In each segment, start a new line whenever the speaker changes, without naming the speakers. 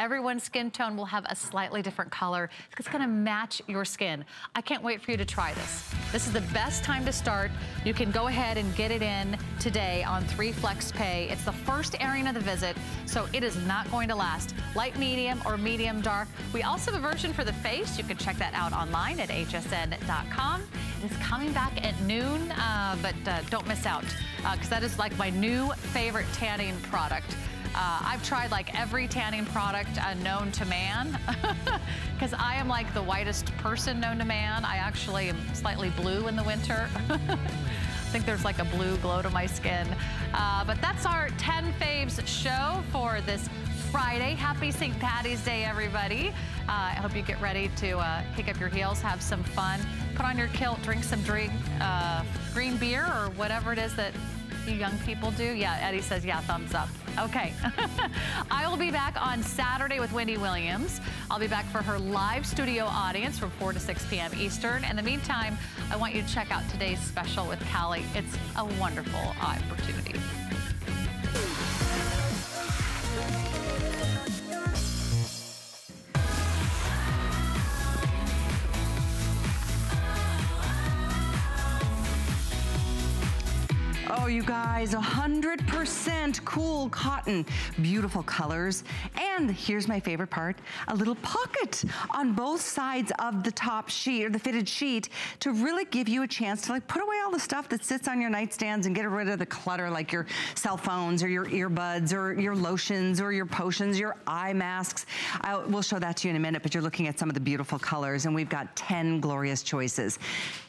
Everyone's skin tone will have a slightly different color. It's gonna match your skin. I can't wait for you to try this. This is the best time to start. You can go ahead and get it in today on 3 Flex Pay. It's the first airing of the visit, so it is not going to last. Light medium or medium dark. We also have a version for the face. You can check that out online at hsn.com. It's coming back at noon, uh, but uh, don't miss out because uh, that is like my new favorite tanning product. Uh, I've tried like every tanning product uh, known to man because I am like the whitest person known to man. I actually am slightly blue in the winter. I think there's like a blue glow to my skin. Uh, but that's our 10 faves show for this Friday. Happy St. Patty's Day, everybody. Uh, I hope you get ready to uh, kick up your heels, have some fun, put on your kilt, drink some drink, green beer or whatever it is that you young people do. Yeah, Eddie says, yeah, thumbs up. Okay. I will be back on Saturday with Wendy Williams. I'll be back for her live studio audience from 4 to 6 p.m. Eastern. In the meantime, I want you to check out today's special with Callie. It's a wonderful opportunity.
Oh, you guys, 100% cool cotton. Beautiful colors. And here's my favorite part, a little pocket on both sides of the top sheet, or the fitted sheet, to really give you a chance to like put away all the stuff that sits on your nightstands and get rid of the clutter like your cell phones or your earbuds or your lotions or your potions, your eye masks. I will show that to you in a minute, but you're looking at some of the beautiful colors and we've got 10 glorious choices.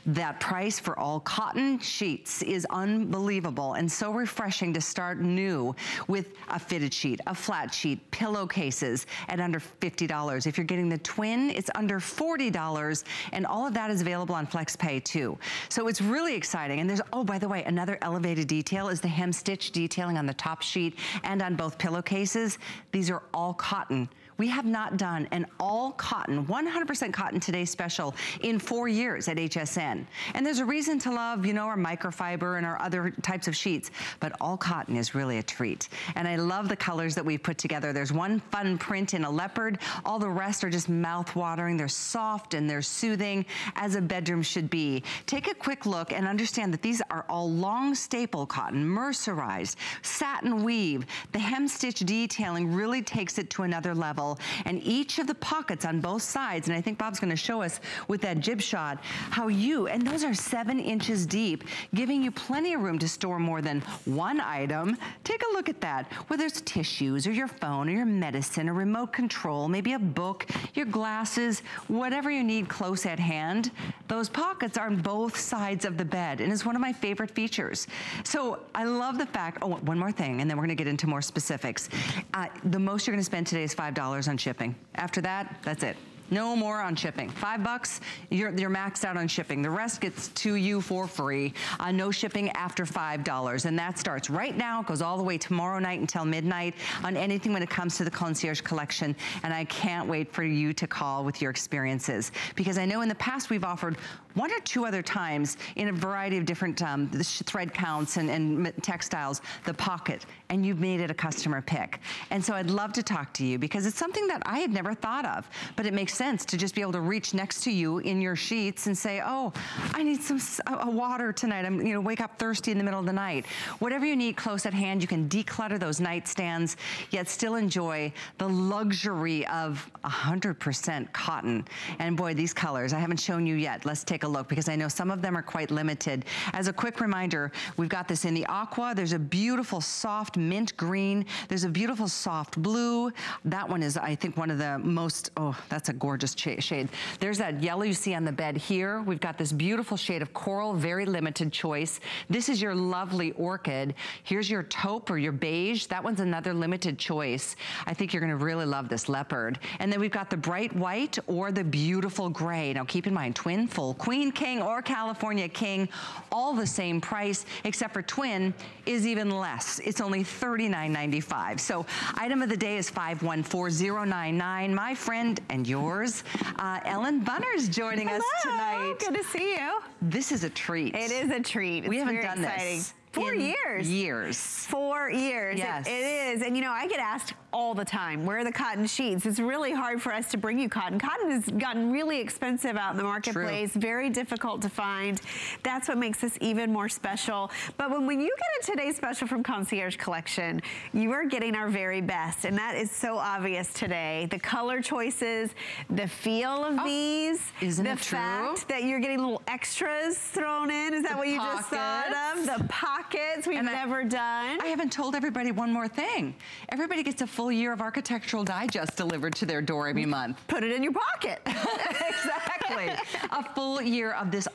That price for all cotton sheets is unbelievable and so refreshing to start new with a fitted sheet, a flat sheet, pillowcases at under $50. If you're getting the twin, it's under $40 and all of that is available on FlexPay too. So it's really exciting. And there's, oh, by the way, another elevated detail is the hem stitch detailing on the top sheet and on both pillowcases. These are all cotton we have not done an all cotton, 100% cotton today special in four years at HSN. And there's a reason to love, you know, our microfiber and our other types of sheets, but all cotton is really a treat. And I love the colors that we've put together. There's one fun print in a leopard. All the rest are just mouth-watering. They're soft and they're soothing, as a bedroom should be. Take a quick look and understand that these are all long staple cotton, mercerized, satin weave. The hem stitch detailing really takes it to another level and each of the pockets on both sides, and I think Bob's gonna show us with that jib shot, how you, and those are seven inches deep, giving you plenty of room to store more than one item. Take a look at that, whether it's tissues or your phone or your medicine or remote control, maybe a book, your glasses, whatever you need close at hand, those pockets are on both sides of the bed, and it's one of my favorite features. So I love the fact, oh, one more thing, and then we're gonna get into more specifics. Uh, the most you're gonna spend today is $5 on shipping. After that, that's it. No more on shipping. Five bucks, you're, you're maxed out on shipping. The rest gets to you for free. Uh, no shipping after $5. And that starts right now, goes all the way tomorrow night until midnight on anything when it comes to the Concierge Collection. And I can't wait for you to call with your experiences. Because I know in the past we've offered one or two other times in a variety of different um, thread counts and, and textiles, the pocket, and you've made it a customer pick. And so I'd love to talk to you because it's something that I had never thought of, but it makes sense to just be able to reach next to you in your sheets and say, oh, I need some uh, water tonight. I'm, you know, wake up thirsty in the middle of the night. Whatever you need close at hand, you can declutter those nightstands, yet still enjoy the luxury of 100% cotton. And boy, these colors, I haven't shown you yet. Let's take a look because I know some of them are quite limited. As a quick reminder, we've got this in the aqua. There's a beautiful soft mint green. There's a beautiful soft blue. That one is, I think, one of the most, oh, that's a gorgeous gorgeous shade. There's that yellow you see on the bed here. We've got this beautiful shade of coral, very limited choice. This is your lovely orchid. Here's your taupe or your beige. That one's another limited choice. I think you're gonna really love this leopard. And then we've got the bright white or the beautiful gray. Now keep in mind, twin, full, queen, king, or California king, all the same price, except for twin is even less. It's only $39.95. So item of the day is 514099. My friend and yours uh, Ellen Bunner's joining
Hello.
us tonight.
Good to see you.
This is a treat.
It is a treat. It's
we haven't done
exciting.
this.
Four years.
Years.
Four years.
Yes.
It, it is. And you know, I get asked all the time. Where are the cotton sheets? It's really hard for us to bring you cotton. Cotton has gotten really expensive out in the marketplace, True. very difficult to find. That's what makes this even more special. But when, when you get a today's special from Concierge Collection, you are getting our very best. And that is so obvious today. The color choices, the feel of oh, these,
isn't
the
it
fact that you're getting little extras thrown in. Is that
the
what you
pockets.
just thought of? The pockets we've and never
I,
done.
I haven't told everybody one more thing. Everybody gets a full year of Architectural Digest delivered to their door every month.
Put it in your pocket.
exactly. a full year of this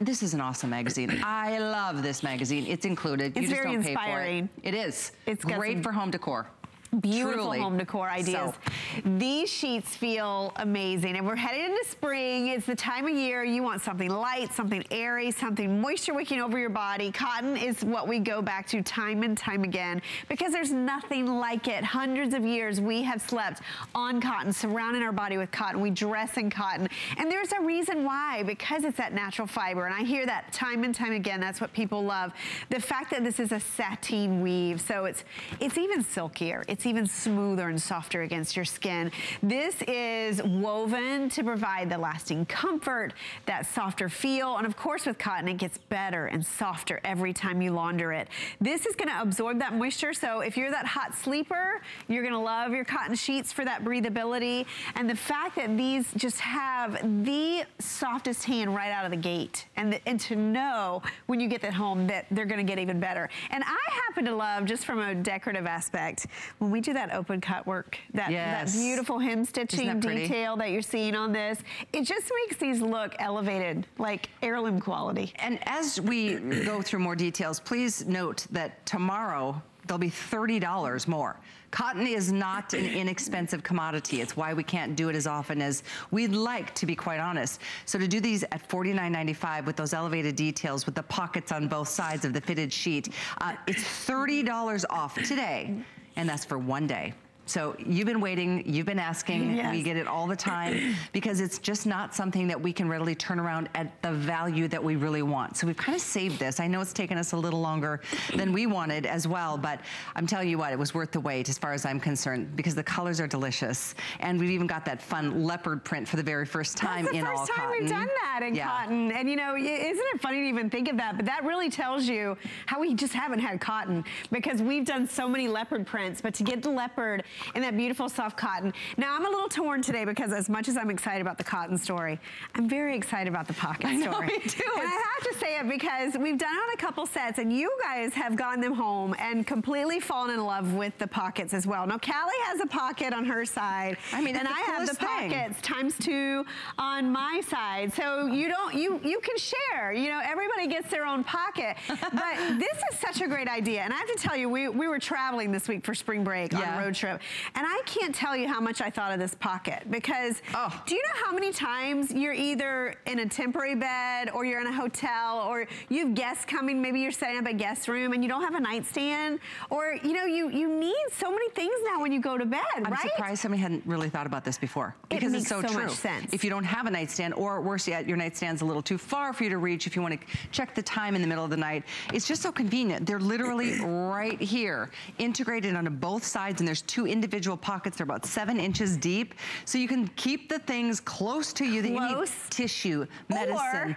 this is an awesome magazine. I love this magazine. It's included.
It's
you just
very
don't
inspiring.
Pay for it. It is.
It's
great for home decor.
Beautiful
Truly.
home decor ideas. So. These sheets feel amazing. And we're heading into spring. It's the time of year you want something light, something airy, something moisture wicking over your body. Cotton is what we go back to time and time again because there's nothing like it. Hundreds of years we have slept on cotton, surrounding our body with cotton. We dress in cotton. And there's a reason why, because it's that natural fiber. And I hear that time and time again. That's what people love. The fact that this is a sateen weave, so it's it's even silkier. It's it's even smoother and softer against your skin. This is woven to provide the lasting comfort, that softer feel, and of course with cotton, it gets better and softer every time you launder it. This is gonna absorb that moisture, so if you're that hot sleeper, you're gonna love your cotton sheets for that breathability. And the fact that these just have the softest hand right out of the gate, and, the, and to know when you get that home that they're gonna get even better. And I happen to love, just from a decorative aspect, when when we do that open cut work, that, yes. that beautiful hem stitching that detail that you're seeing on this, it just makes these look elevated, like heirloom quality.
And as we go through more details, please note that tomorrow there'll be $30 more. Cotton is not an inexpensive commodity. It's why we can't do it as often as we'd like, to be quite honest. So to do these at $49.95 with those elevated details, with the pockets on both sides of the fitted sheet, uh, it's $30 off today and that's for one day. So you've been waiting, you've been asking, yes. we get it all the time because it's just not something that we can readily turn around at the value that we really want. So we've kind of saved this. I know it's taken us a little longer than we wanted as well, but I'm telling you what, it was worth the wait as far as I'm concerned because the colors are delicious. And we've even got that fun leopard print for the very first time in all cotton.
That's the first time we've done that in yeah. cotton. And you know, isn't it funny to even think of that? But that really tells you how we just haven't had cotton because we've done so many leopard prints, but to get the leopard and that beautiful soft cotton. Now I'm a little torn today because as much as I'm excited about the cotton story, I'm very excited about the pocket
I
know,
story. Me
too. And I have to say it because we've done it on a couple sets and you guys have gotten them home and completely fallen in love with the pockets as well. Now Callie has a pocket on her side.
I mean,
and I have the
thing.
pockets times two on my side. So you don't, you, you can share, you know, everybody gets their own pocket. but this is such a great idea. And I have to tell you, we, we were traveling this week for spring break yeah. on a road trip. And I can't tell you how much I thought of this pocket because oh. do you know how many times you're either in a temporary bed or you're in a hotel or you have guests coming, maybe you're setting up a guest room and you don't have a nightstand or, you know, you, you need so many things now when you go to bed,
I'm
right?
surprised somebody hadn't really thought about this before
because
it it's so,
so
true.
Much sense.
If you don't have a nightstand or worse yet, your nightstand's a little too far for you to reach if you want to check the time in the middle of the night, it's just so convenient. They're literally right here, integrated onto both sides and there's two individual pockets. They're about seven inches deep. So you can keep the things close to you that close. you need tissue, medicine.
Or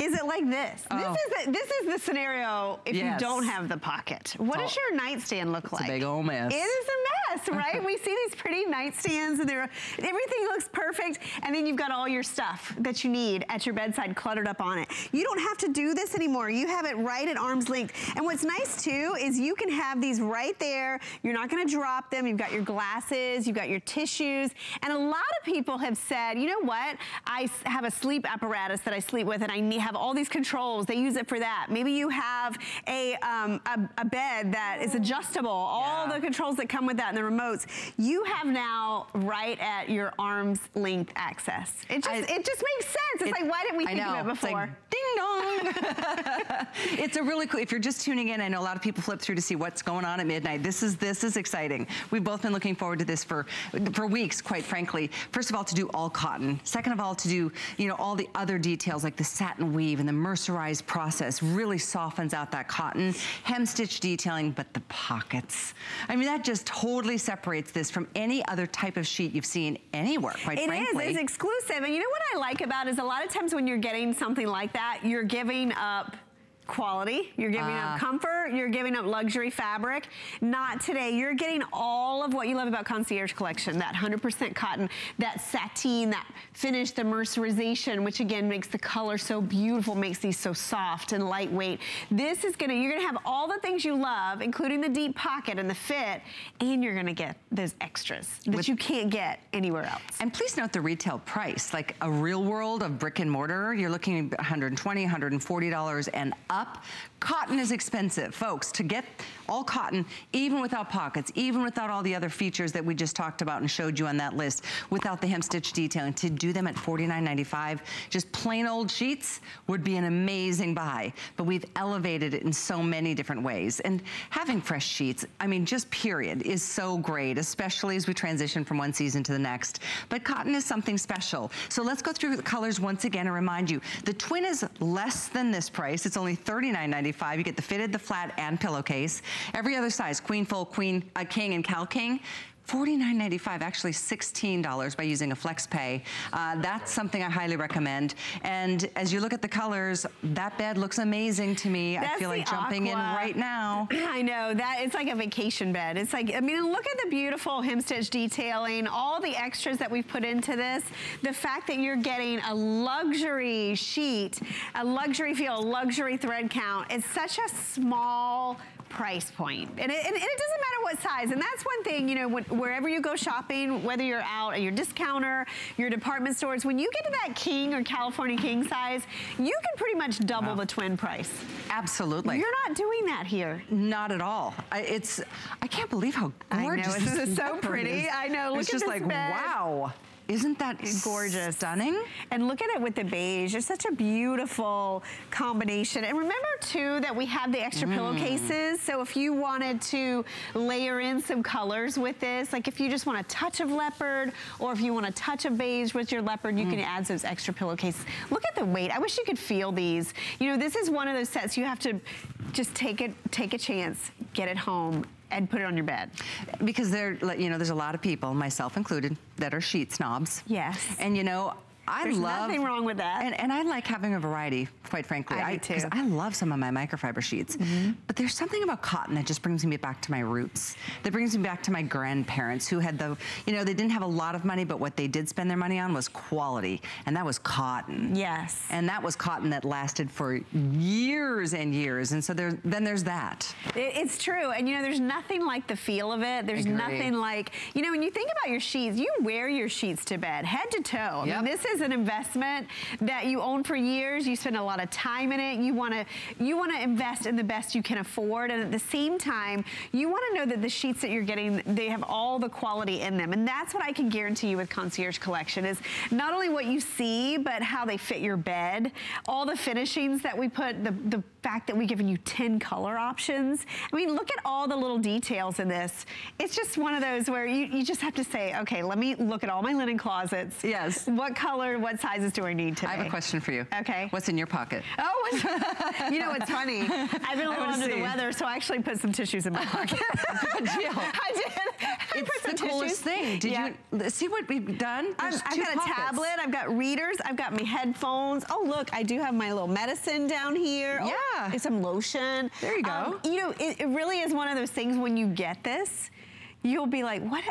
is it like this? Oh. This is the, this is the scenario if yes. you don't have the pocket. What does oh. your nightstand look
it's
like?
It's a big old mess.
It is a mess, right? we see these pretty nightstands and they're, everything looks perfect and then you've got all your stuff that you need at your bedside cluttered up on it. You don't have to do this anymore. You have it right at arm's length. And what's nice too is you can have these right there. You're not gonna drop them. You've got your glasses, you've got your tissues. And a lot of people have said, you know what? I have a sleep apparatus that I sleep with and I need, have all these controls. They use it for that. Maybe you have a, um, a, a, bed that is adjustable. All yeah. the controls that come with that and the remotes. You have now right at your arm's length access. It just, I, it just makes sense. It's it, like, why didn't we think of it before?
Like, ding dong. it's a really cool, if you're just tuning in, I know a lot of people flip through to see what's going on at midnight. This is, this is exciting. We've both been looking forward to this for, for weeks, quite frankly. First of all, to do all cotton. Second of all, to do, you know, all the other details like the satin weave and the mercerized process really softens out that cotton. Hem stitch detailing, but the pockets. I mean, that just totally separates this from any other type of sheet you've seen anywhere, quite
it
frankly.
It is, it's exclusive. And you know what I like about it is a lot of times when you're getting something like that, you're giving up quality, you're giving uh. up ah. comfort, you're giving up luxury fabric. Not today. You're getting all of what you love about Concierge Collection, that 100% cotton, that sateen, that finish, the mercerization, which again makes the color so beautiful, makes these so soft and lightweight. This is gonna, you're gonna have all the things you love, including the deep pocket and the fit, and you're gonna get those extras that With, you can't get anywhere else.
And please note the retail price, like a real world of brick and mortar, you're looking at 120 $140 and up up. Cotton is expensive, folks. To get all cotton, even without pockets, even without all the other features that we just talked about and showed you on that list, without the hem stitch detailing, to do them at $49.95, just plain old sheets would be an amazing buy. But we've elevated it in so many different ways. And having fresh sheets, I mean, just period, is so great, especially as we transition from one season to the next. But cotton is something special. So let's go through the colors once again and remind you, the twin is less than this price. It's only $39.95. You get the fitted, the flat, and pillowcase. Every other size, queen, full, queen, uh, king, and cal king. $49.95, actually $16 by using a flex pay. Uh, that's something I highly recommend. And as you look at the colors, that bed looks amazing to me.
That's
I feel like jumping
aqua.
in right now.
I know, that it's like a vacation bed. It's like, I mean, look at the beautiful hem stitch detailing, all the extras that we've put into this. The fact that you're getting a luxury sheet, a luxury feel, a luxury thread count. It's such a small price point. And it, and it, doesn't matter what size. And that's one thing, you know, when, wherever you go shopping, whether you're out at your discounter, your department stores, when you get to that king or California king size, you can pretty much double wow. the twin price.
Absolutely.
You're not doing that here.
Not at all. I, it's, I can't believe how gorgeous
I know, this, this is so pretty. Is. I know, look
it's just like,
bed.
wow. Isn't that gorgeous? Stunning?
And look at it with the beige. It's such a beautiful combination. And remember too that we have the extra mm. pillowcases. So if you wanted to layer in some colors with this, like if you just want a touch of leopard or if you want a touch of beige with your leopard, you mm. can add those extra pillowcases. Look at the weight. I wish you could feel these. You know, this is one of those sets you have to just take it, take a chance, get it home and put it on your bed.
Because there, you know, there's a lot of people, myself included, that are sheet snobs.
Yes.
And you know, I
There's
love
nothing wrong with that.
And, and I like having a variety, quite frankly.
I, I do too.
I love some of my microfiber sheets. Mm -hmm. But there's something about cotton that just brings me back to my roots. That brings me back to my grandparents who had the, you know, they didn't have a lot of money, but what they did spend their money on was quality. And that was cotton.
Yes.
And that was cotton that lasted for years and years. And so there, then there's that.
It, it's true. And you know, there's nothing like the feel of it. There's nothing like, you know, when you think about your sheets, you wear your sheets to bed, head to toe. I yep. mean, this is an investment that you own for years. You spend a lot of time in it. You want to you want to invest in the best you can afford. And at the same time, you want to know that the sheets that you're getting, they have all the quality in them. And that's what I can guarantee you with Concierge Collection is not only what you see, but how they fit your bed. All the finishings that we put, the, the fact that we've given you 10 color options. I mean, look at all the little details in this. It's just one of those where you, you just have to say, okay, let me look at all my linen closets.
Yes.
What color, what sizes do I need today?
I have a question for you.
Okay.
What's in your pocket?
Oh, you know, it's funny. I've been a little under see. the weather, so I actually put some tissues in my pocket.
Good deal.
I did. I
it's
put some
the coolest thing. Did
yeah.
you see what we've done?
I've, I've got
pockets.
a tablet. I've got readers. I've got my headphones. Oh, look, I do have my little medicine down here.
Oh, yeah.
Oh, some lotion.
There you go. Um,
you know, it, it really is one of those things when you get this, you'll be like, what?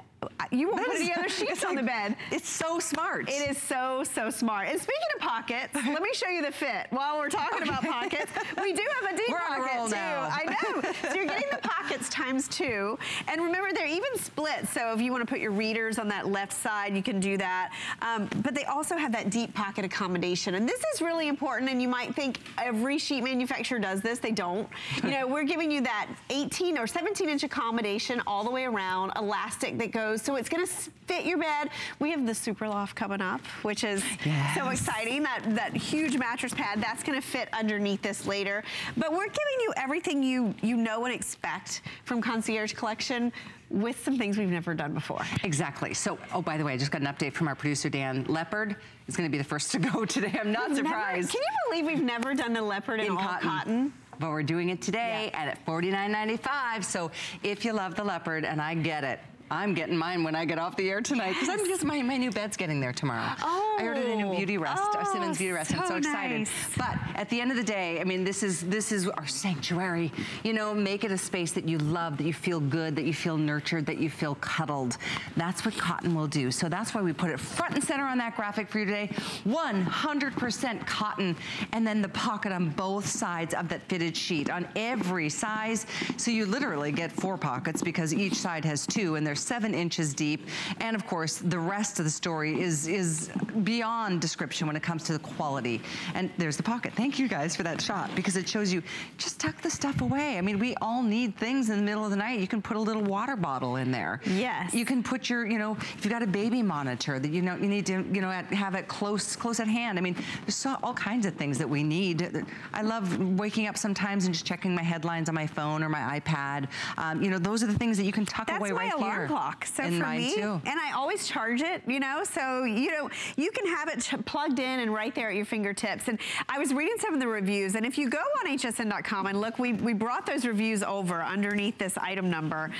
You won't put any other sheets on the bed.
It's so smart.
It is so, so smart. And speaking of pockets, let me show you the fit. While we're talking okay. about pockets, we do have a deep
we're
pocket too.
Now.
I know. so you're getting the pockets times two. And remember, they're even split. So if you want to put your readers on that left side, you can do that. Um, but they also have that deep pocket accommodation. And this is really important. And you might think every sheet manufacturer does this. They don't. You know, we're giving you that 18 or 17 inch accommodation all the way around, elastic that goes so it's gonna fit your bed. We have the Super Loft coming up, which is yes. so exciting. That, that huge mattress pad, that's gonna fit underneath this later. But we're giving you everything you, you know and expect from Concierge Collection with some things we've never done before.
Exactly. So, oh, by the way, I just got an update from our producer, Dan. Leopard is going to be the first to go today. I'm not
We've
surprised.
Never, can you believe we've never done the leopard in, in all cotton? cotton?
But we're doing it today yeah. and at $49.95. So if you love the leopard, and I get it, I'm getting mine when I get off the air tonight because yes. I'm just my, my new bed's getting there tomorrow.
Oh,
I ordered a new oh. Beautyrest,
oh,
a Simmons Beautyrest. So I'm so excited.
Nice.
But at the end of the day, I mean, this is this is our sanctuary. You know, make it a space that you love, that you feel good, that you feel nurtured, that you feel cuddled. That's what cotton will do. So that's why we put it front and center on that graphic for you today. 100% cotton, and then the pocket on both sides of that fitted sheet on every size. So you literally get four pockets because each side has two, and there's seven inches deep. And of course, the rest of the story is, is beyond description when it comes to the quality. And there's the pocket. Thank you guys for that shot because it shows you just tuck the stuff away. I mean, we all need things in the middle of the night. You can put a little water bottle in there.
Yes.
You can put your, you know, if you've got a baby monitor that you know you need to, you know, have it close close at hand. I mean, there's all kinds of things that we need. I love waking up sometimes and just checking my headlines on my phone or my iPad. Um, you know, those are the things that you can tuck
That's
away right
here.
That's my
alarm clock. So
in
for me,
too.
and I always charge it, you know, so, you know, you can have it plugged in and right there at your fingertips. And I was reading some of the reviews, and if you go on hsn.com and look, we, we brought those reviews over underneath this item number.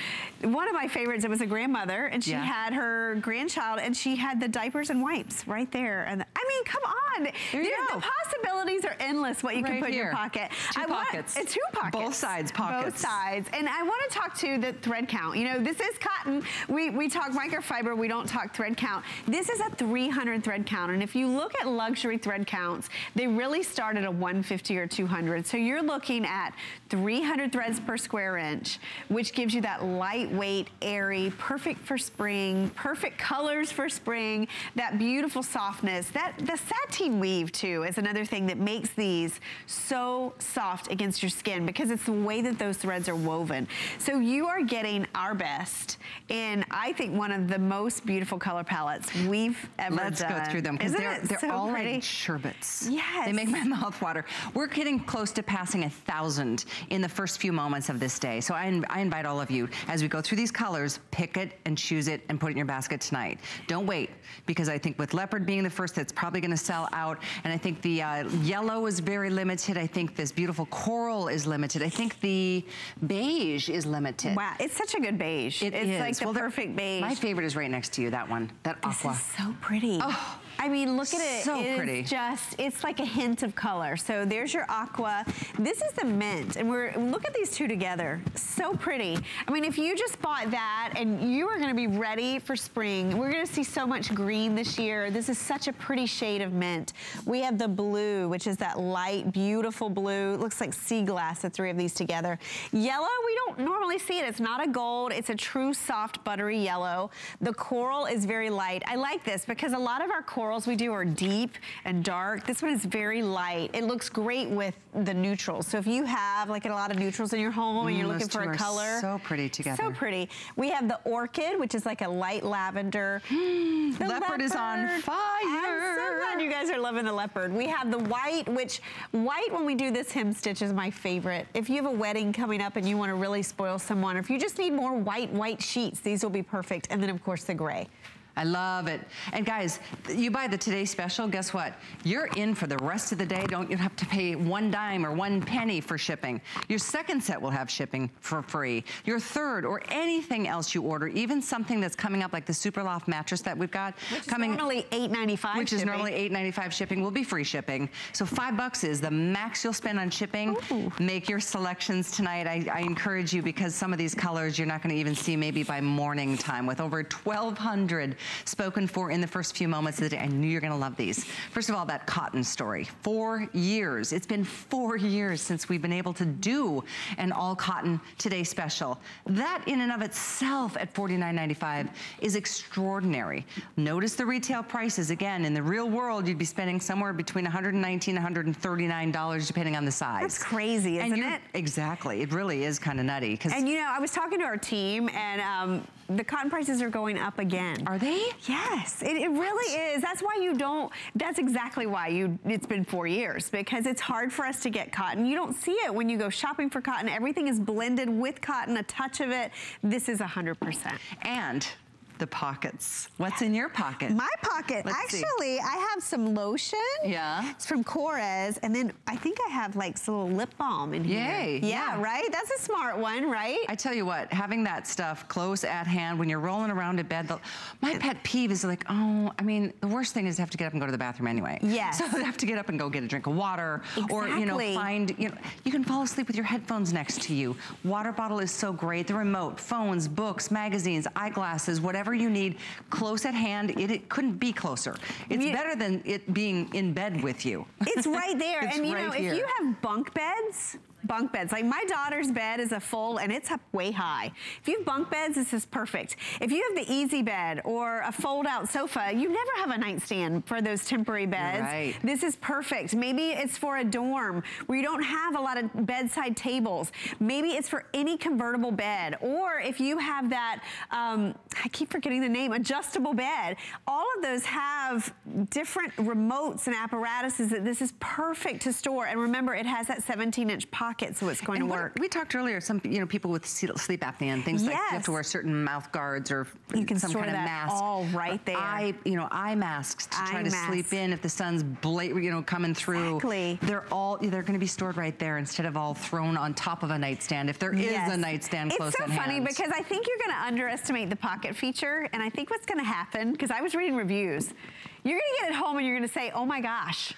One of my favorites, it was a grandmother, and she yeah. had her grandchild, and she had the diapers and wipes right there. And I mean, come on.
There you
go. The possibilities are endless what you
right
can put
here.
in your pocket.
Two I pockets.
Want, uh, two pockets.
Both sides pockets.
Both sides. And I want to talk to the thread count. You know, this is cotton. We, we talk microfiber. We don't talk thread count. This is a 300 thread count. And if you look at luxury thread counts, they really start at a 150 or 200. So you're looking at 300 threads per square inch, which gives you that lightweight, airy, perfect for spring, perfect colors for spring, that beautiful softness. That The sateen weave, too, is another thing that makes these so soft against your skin because it's the way that those threads are woven. So you are getting our best in, I think, one of the most beautiful color palettes we've ever
Let's
done.
go through them because they're, they're
so
all
pretty?
like sherbets.
Yes.
They make my mouth water. We're getting close to passing a thousand in the first few moments of this day. So I, I invite all of you, as we go through these colors, pick it and choose it and put it in your basket tonight. Don't wait because I think with leopard being the first, that's probably going to sell out. And I think the uh, yellow is very limited. I think this beautiful coral is limited. I think the beige is limited.
Wow, it's such a good beige.
It
it's
is.
like the
well,
perfect beige.
My favorite is right next to you, that one, that aqua.
This is so pretty.
Oh.
I mean, look at it.
So
it
pretty.
just, it's like a hint of color. So there's your aqua. This is the mint. And we're, look at these two together. So pretty. I mean, if you just bought that and you are gonna be ready for spring, we're gonna see so much green this year. This is such a pretty shade of mint. We have the blue, which is that light, beautiful blue. It looks like sea glass, the three of these together. Yellow, we don't normally see it. It's not a gold. It's a true soft, buttery yellow. The coral is very light. I like this because a lot of our coral corals we do are deep and dark. This one is very light. It looks great with the neutrals. So if you have like a lot of neutrals in your home and you're
mm,
looking for a color.
so pretty together.
So pretty. We have the orchid, which is like a light lavender.
the leopard, leopard, is on fire.
I'm so glad you guys are loving the leopard. We have the white, which white when we do this hem stitch is my favorite. If you have a wedding coming up and you want to really spoil someone, or if you just need more white, white sheets, these will be perfect. And then of course the gray.
I love it. And guys, you buy the Today Special, guess what? You're in for the rest of the day. Don't you have to pay one dime or one penny for shipping. Your second set will have shipping for free. Your third or anything else you order, even something that's coming up like the Super Loft mattress that we've got.
Which
coming,
is normally $8.95
Which
shipping.
is normally $8.95 shipping, will be free shipping. So five bucks is the max you'll spend on shipping.
Ooh.
Make your selections tonight. I, I encourage you because some of these colors you're not gonna even see maybe by morning time with over 1,200 spoken for in the first few moments of the day. I knew you're gonna love these. First of all, that cotton story. Four years. It's been four years since we've been able to do an all cotton today special. That in and of itself at $49.95 is extraordinary. Notice the retail prices. Again, in the real world, you'd be spending somewhere between 119 and $139 depending on the size.
That's crazy, isn't
and
it?
Exactly. It really is kind of nutty.
And you know, I was talking to our team and um, the cotton prices are going up again.
Are they?
Yes, it, it really is. That's why you don't, that's exactly why you, it's been four years because it's hard for us to get cotton. You don't see it when you go shopping for cotton. Everything is blended with cotton, a touch of it. This is 100%.
And the pockets. What's in your pocket?
My pocket. Let's Actually, see. I have some lotion.
Yeah.
It's from Korres. And then I think I have like some little lip balm in here.
Yay.
Yeah, yeah, right? That's a smart one, right?
I tell you what, having that stuff close at hand when you're rolling around in bed, the, my pet peeve is like, oh, I mean, the worst thing is to have to get up and go to the bathroom anyway.
Yes.
So I have to get up and go get a drink of water.
Exactly.
Or, you know, find, you know, you can fall asleep with your headphones next to you. Water bottle is so great. The remote, phones, books, magazines, eyeglasses, whatever you need, close at hand. It, it couldn't be closer. It's better than it being in bed with you.
It's right there. and you right know, here. if you have bunk beds, bunk beds. Like my daughter's bed is a full and it's up way high. If you have bunk beds, this is perfect. If you have the easy bed or a fold out sofa, you never have a nightstand for those temporary beds.
Right.
This is perfect. Maybe it's for a dorm where you don't have a lot of bedside tables. Maybe it's for any convertible bed. Or if you have that, um, I keep forgetting the name, adjustable bed. All of those have different remotes and apparatuses that this is perfect to store. And remember, it has that 17 inch pocket pocket, so it's going
and
to work.
We talked earlier, some you know people with sleep apnea and things yes. like you have to wear certain mouth guards or
you can
some
store
kind
that
of mask.
all right there.
Eye, you know, eye masks to
eye
try to sleep in if the sun's blat- you know, coming through.
Exactly.
They're all they're going to be stored right there instead of all thrown on top of a nightstand. If there is
yes.
a nightstand close
at
hand.
It's so funny because I think you're going to underestimate the pocket feature, and I think what's going to happen because I was reading reviews. You're gonna get it home and you're gonna say, oh my gosh,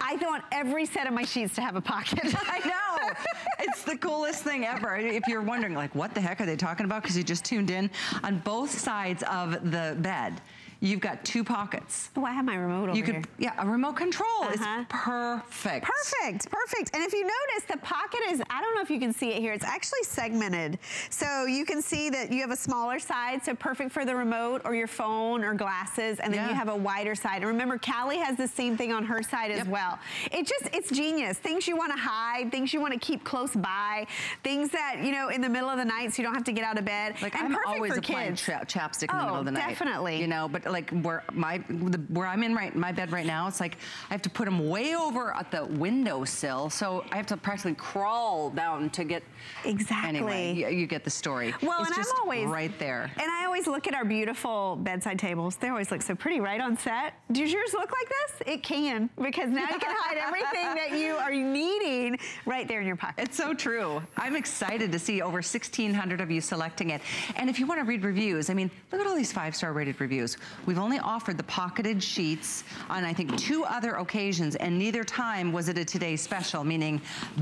I want every set of my sheets to have a pocket.
I know. it's the coolest thing ever. If you're wondering, like, what the heck are they talking about? Because you just tuned in. On both sides of the bed, You've got two pockets.
Oh, I have my remote over
you could,
here.
Yeah, a remote control. Uh -huh. It's
uh-huh.
perfect.
Perfect, perfect. And if you notice, the pocket is, I don't know if you can see it here, it's actually segmented. So you can see that you have a smaller side, so perfect for the remote or your phone or glasses, and then yeah. you have a wider side. And remember, Callie has the same thing on her side yep. as well. It just, it's genius. Things you want to hide, things you want to keep close by, things that, you know, in the middle of the night so you don't have to get out of bed.
Like
and
I'm
perfect
always applying chapstick in the middle of the
oh,
night.
definitely.
You know, but like where my the, where I'm in right my bed right now, it's like I have to put them way over at the windowsill, so I have to practically crawl down to get.
Exactly.
Anyway, you, you get the story.
Well,
it's
and
just
I'm always
right there.
And I always look at our beautiful bedside tables. They always look so pretty, right on set. Does yours look like this? It can because now you can hide everything that you are needing right there in your pocket.
It's so true. I'm excited to see over 1,600 of you selecting it. And if you want to read reviews, I mean, look at all these five-star rated reviews. We've only offered the pocketed sheets on, I think, two other occasions, and neither time was it a Today Special, meaning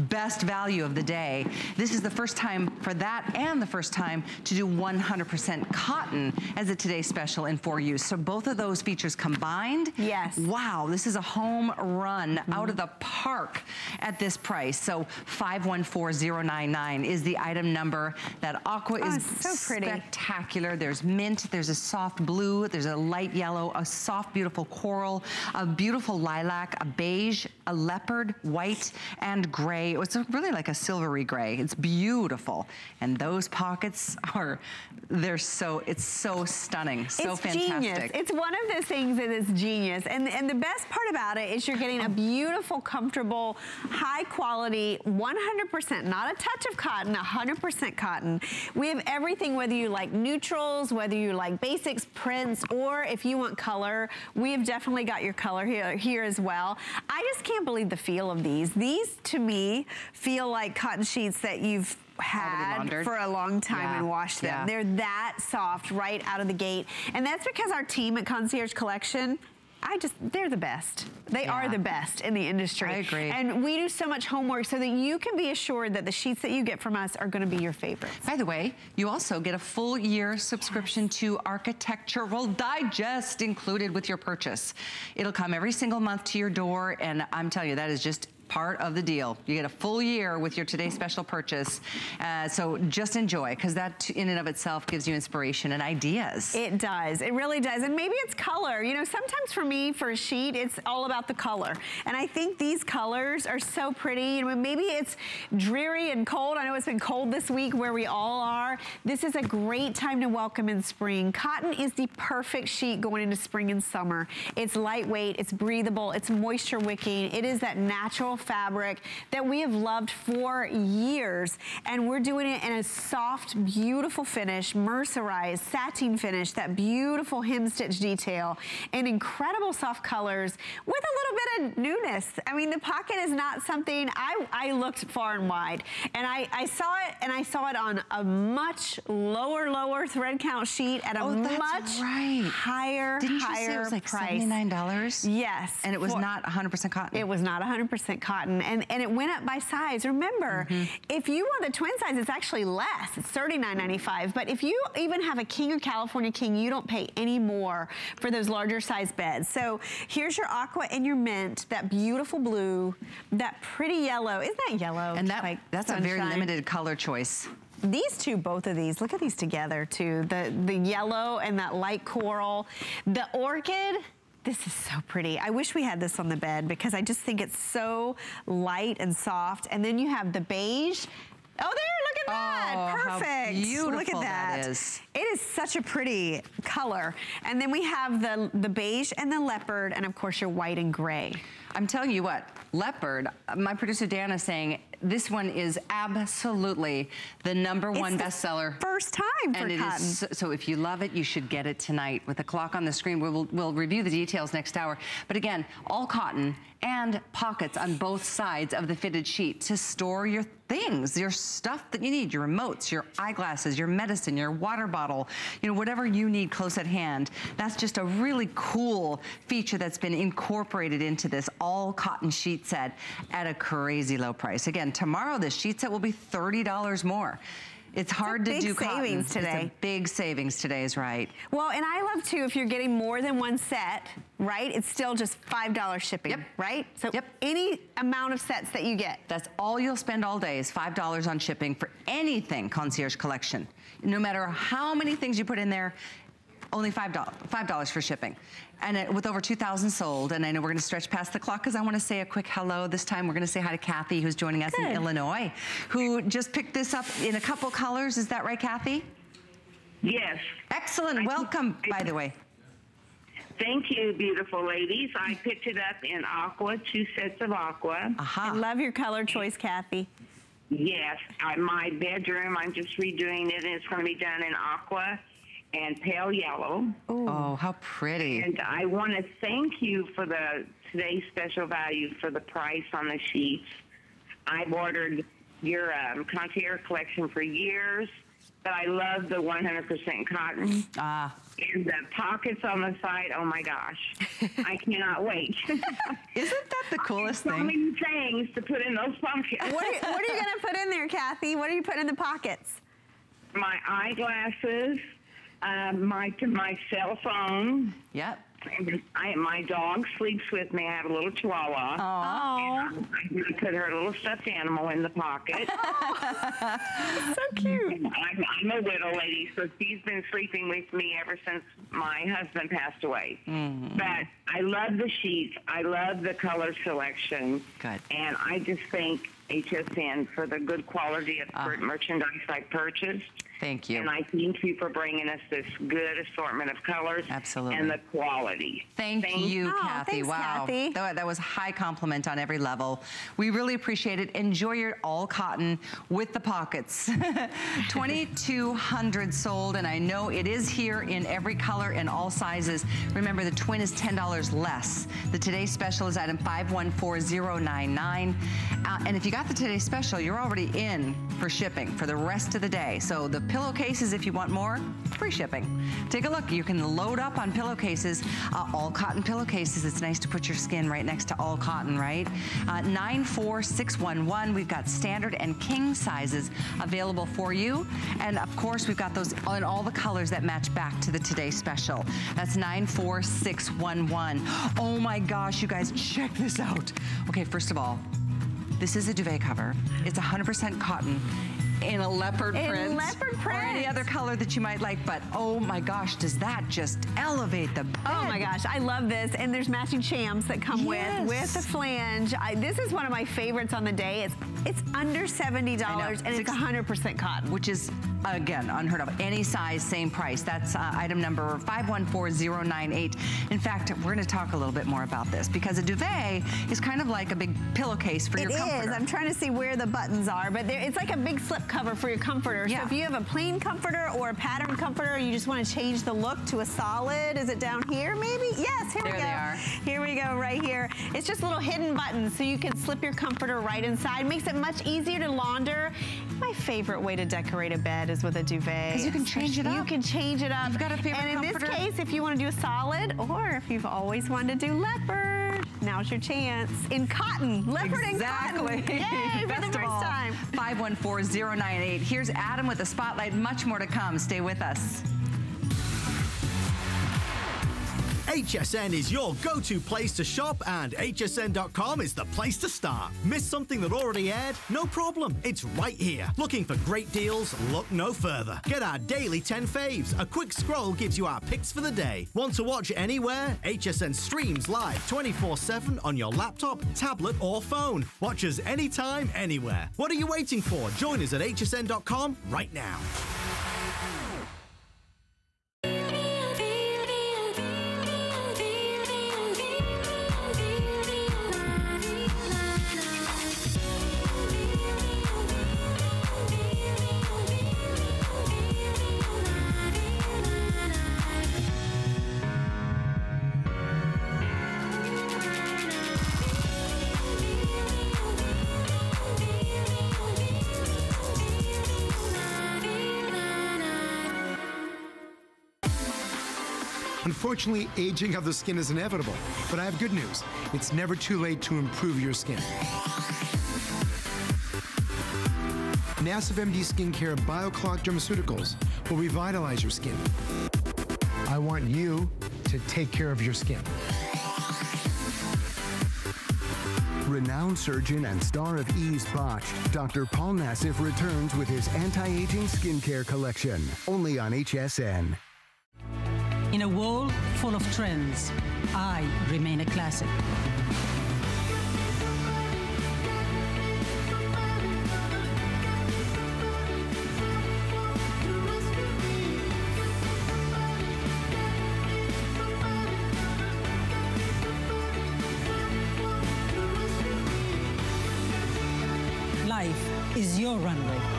best value of the day. This is the first time for that and the first time to do 100% cotton as a Today Special in for use. So both of those features combined.
Yes.
Wow, this is a home run mm -hmm. out of the park at this price. So 514099 is the item number. That aqua
oh,
is
so pretty.
spectacular. There's mint, there's a soft blue, there's a light yellow, a soft, beautiful coral, a beautiful lilac, a beige, a leopard, white, and gray. It's really like a silvery gray. It's beautiful. And those pockets are, they're so, it's so stunning, so
it's
fantastic.
Genius. It's one of the things that is genius. And, and the best part about it is you're getting a beautiful, comfortable, high quality, 100%, not a touch of cotton, 100% cotton. We have everything, whether you like neutrals, whether you like basics, prints, or if you want color, we have definitely got your color here, here as well. I just can't believe the feel of these. These, to me, feel like cotton sheets that you've had for a long time yeah. and washed them. Yeah. They're that soft right out of the gate. And that's because our team at Concierge Collection I just, they're the best. They yeah. are the best in the industry.
I agree.
And we do so much homework so that you can be assured that the sheets that you get from us are going to be your favorites.
By the way, you also get a full year subscription yes. to Architectural Digest included with your purchase. It'll come every single month to your door, and I'm telling you, that is just part of the deal. You get a full year with your Today Special purchase. Uh, so just enjoy, because that in and of itself gives you inspiration and ideas.
It does. It really does. And maybe it's color. You know, sometimes for me, for a sheet, it's all about the color. And I think these colors are so pretty. Know, maybe it's dreary and cold. I know it's been cold this week where we all are. This is a great time to welcome in spring. Cotton is the perfect sheet going into spring and summer. It's lightweight, it's breathable, it's moisture wicking. It is that natural fabric that we have loved for years. And we're doing it in a soft, beautiful finish, mercerized, satin finish, that beautiful hem stitch detail, and incredible soft colors with a little bit of newness. I mean, the pocket is not something, I, I looked far and wide, and I, I saw it, and I saw it on a much lower, lower thread count sheet at a
oh,
much
right.
higher,
Didn't
higher
you say it was like
price.
$79?
Yes.
And it was for, not 100% cotton?
It was not 100% cotton. And, and it went up by size. Remember, mm -hmm. if you want the twin size, it's actually less. It's $39.95. But if you even have a King or California King, you don't pay any more for those larger size beds. So here's your aqua and your mint, that beautiful blue, that pretty yellow. Isn't that yellow?
And that, like that's sunshine? a very limited color choice.
These two, both of these, look at these together too. The, the yellow and that light coral. The orchid, this is so pretty. I wish we had this on the bed because I just think it's so light and soft. And then you have the beige. Oh, there, look at that.
Oh,
Perfect.
beautiful
look at that.
that is.
It is such a pretty color. And then we have the, the beige and the leopard and of course your white and gray.
I'm telling you what, leopard, my producer Dan is saying this one is absolutely the number one bestseller.
First time for
and
cotton.
so, so, if you love it, you should get it tonight. With the clock on the screen, we'll, we'll review the details next hour. But again, all cotton and pockets on both sides of the fitted sheet to store your things, your stuff that you need, your remotes, your eyeglasses, your medicine, your water bottle, you know, whatever you need close at hand. That's just a really cool feature that's been incorporated into this all cotton sheet set at a crazy low price. Again, tomorrow this sheet set will be $30 more. It's hard
it's
to do
savings
cotton.
today.
Big savings today is right.
Well, and I love too, if you're getting more than one set, right? It's still just $5 shipping,
yep.
right? So
yep.
any amount of sets that you get.
That's all you'll spend all day is $5 on shipping for anything concierge collection. No matter how many things you put in there, only $5, $5 for shipping. And it, with over 2,000 sold, and I know we're gonna stretch past the clock because I wanna say a quick hello. This time we're gonna say hi to Kathy, who's joining us
Good.
in Illinois, who just picked this up in a couple colors. Is that right, Kathy?
Yes.
Excellent, welcome, by the way.
Thank you, beautiful ladies. I picked it up in aqua, two sets of aqua.
Aha. I love your color choice, Kathy.
Yes, I, my bedroom, I'm just redoing it, and it's going to be done in aqua and pale yellow.
Ooh. Oh, how pretty.
And I want to thank you for the today's special value for the price on the sheets. I've ordered your um, concierge collection for years, but I love the 100% cotton.
Ah.
And the pockets on the side, oh my gosh. I cannot wait.
Isn't that the coolest
so
thing?
So many things to put in those pockets.
what are, what are you going to put in there, Kathy? What are you putting in the pockets?
My eyeglasses, uh, my my cell phone.
Yep.
I, my dog sleeps with me. I have a little chihuahua.
Oh.
I put her little stuffed animal in the pocket.
so cute.
I'm, I'm, a widow lady, so she's been sleeping with me ever since my husband passed away.
Mm-hmm.
But I love the sheets. I love the color selection.
Good.
And I just thank HSN for the good quality of uh, merchandise I purchased.
Thank you.
And I thank you for bringing us this good assortment of colors.
Absolutely.
And the quality.
Thank, thank you,
oh,
Kathy.
Thanks,
wow.
Kathy.
That, that, was high compliment on every level. We really appreciate it. Enjoy your all cotton with the pockets. 2,200 sold, and I know it is here in every color and all sizes. Remember, the twin is $10 less. The Today Special is item 514099. Uh, and if you got the Today Special, you're already in for shipping for the rest of the day. So the pillowcases, if you want more, free shipping. Take a look. You can load up on pillowcases, uh, all cotton pillowcases. It's nice to put your skin right next to all cotton, right? Uh, 94611. We've got standard and king sizes available for you. And of course, we've got those in all the colors that match back to the Today Special. That's 94611. Oh my gosh, you guys, check this out. Okay, first of all, This is a duvet cover. It's 100% cotton in a leopard
In
print.
leopard
Or any other color that you might like, but oh my gosh, does that just elevate the bed?
Oh my gosh, I love this. And there's matching shams that come
Yes.
with, with the flange. I, this is one of my favorites on the day. It's it's under $70 and
Six-
it's 100% cotton.
which is again unheard of. Any size, same price. That's uh, item number 514098. In fact, we're going to talk a little bit more about this because a duvet is kind of like a big pillowcase for
It
your comforter.
is. I'm trying to see where the buttons are, but there, it's like a big slip cover for your comforter.
Yeah.
So if you have a plain comforter or a pattern comforter, you just want to change the look to a solid. Is it down here maybe? Yes, here
There
we go.
they are.
Here we go, right here. It's just little hidden buttons so you can slip your comforter right inside. Makes it much easier to launder. My favorite way to decorate a bed is with a duvet.
Because you can change it up.
You can change it up.
You've got a favorite
And in
comforter?
this case, if you want to do a solid, or if you've always wanted to do leopard, now's your chance. In cotton, leopard
Exactly.
and cotton. Yay, for the first
all,
time.
514098. Here's Adam with the spotlight. Much more to come. Stay with us.
HSN is your go-to place to shop and hsn.com is the place to start. Miss something that already aired? No problem. It's right here. Looking for great deals? Look no further. Get our daily 10 faves. A quick scroll gives you our picks for the day. Want to watch anywhere? HSN streams live 24/7 on your laptop, tablet or phone. Watch us anytime, anywhere. What are you waiting for? Join us at hsn.com right now.
Unfortunately, aging of the skin is inevitable, but I have good news. It's never too late to improve your skin. Nassif MD Skincare BioClock Dermaceuticals will revitalize your skin. I want you to take care of your skin.
Renowned surgeon and star of E!'s Botched, Dr. Paul Nassif returns with his anti-aging skincare collection, only on HSN.
In a world full of trends, I remain a classic. Life is your runway.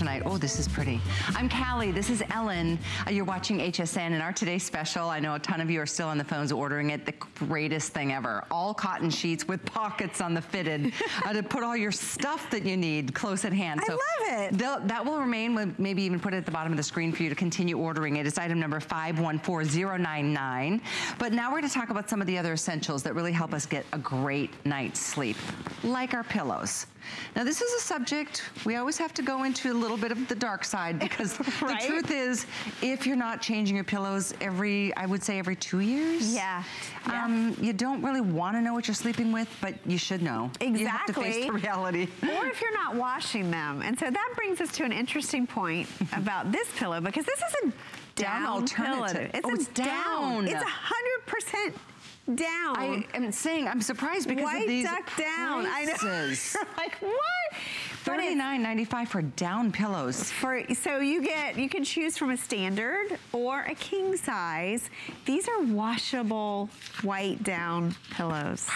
Tonight. Oh, this is pretty. I'm Callie. This is Ellen. Uh, you're watching HSN and our today's special. I know a ton of you are still on the phones ordering it. The greatest thing ever. All cotton sheets with pockets on the fitted uh, to put all your stuff that you need close at hand.
I love it.
That will remain. We'll maybe even put it at the bottom of the screen for you to continue ordering it. It's item number 514099. But now we're going to talk about some of the other essentials that really help us get a great night's sleep, like our pillows. Now, this is a subject we always have to go into a little bit of the dark side because
Right?
the truth is, if you're not changing your pillows every, I would say every two years,
Yeah. Yeah.
Um, you don't really want to know what you're sleeping with, but you should know. Exactly. You have to face the reality.
or if you're not washing them. And so that brings us to an interesting point about this pillow because this is a
Down
down,
alternative.
pillow. It's
Oh,
a
it's down.
It's a hundred percent down.
I am saying I'm surprised because
White
of these
duck down.
prices.
I know. like what? But it's-
Thirty-nine ninety-five for down pillows.
For, so you get, you can choose from a standard or a king size. These are washable white down pillows.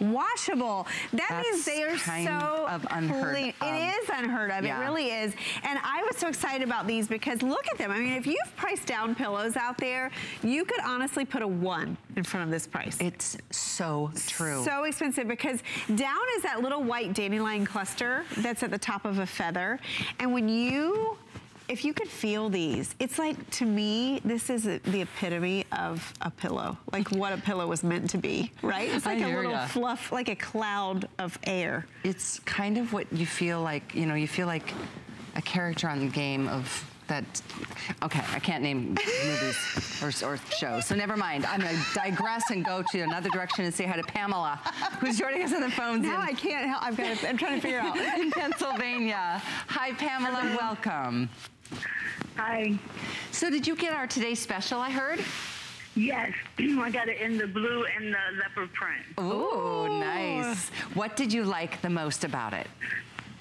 Washable. That
That's
means they are so
of unheard
clean.
of.
It is unheard of.
Yeah.
It really is. And I was so excited about these because look at them. I mean, if you've priced down pillows out there, you could honestly put a one in front of this price.
It's so true.
So expensive because down is that little white dandelion cluster that's at the top of a feather. And when you if you could feel these, it's like, to me, this is a, the epitome of a pillow. Like what a pillow was meant to be, right? It's like a little
ya.
fluff, like a cloud of air.
It's kind of what you feel like, you know, you feel like a character on the game of that, okay, I can't name movies or, or shows, so never mind. I'm gonna digress and go to another direction and say hi to Pamela, who's joining us on the phone.
Now
in,
I can't help, I've got to, I'm trying to figure out.
in Pennsylvania. Hi, Pamela, welcome.
Hi.
So did you get our today's special, I heard?
Yes, I got it in the blue and the leopard print.
Ooh, nice. What did you like the most about it?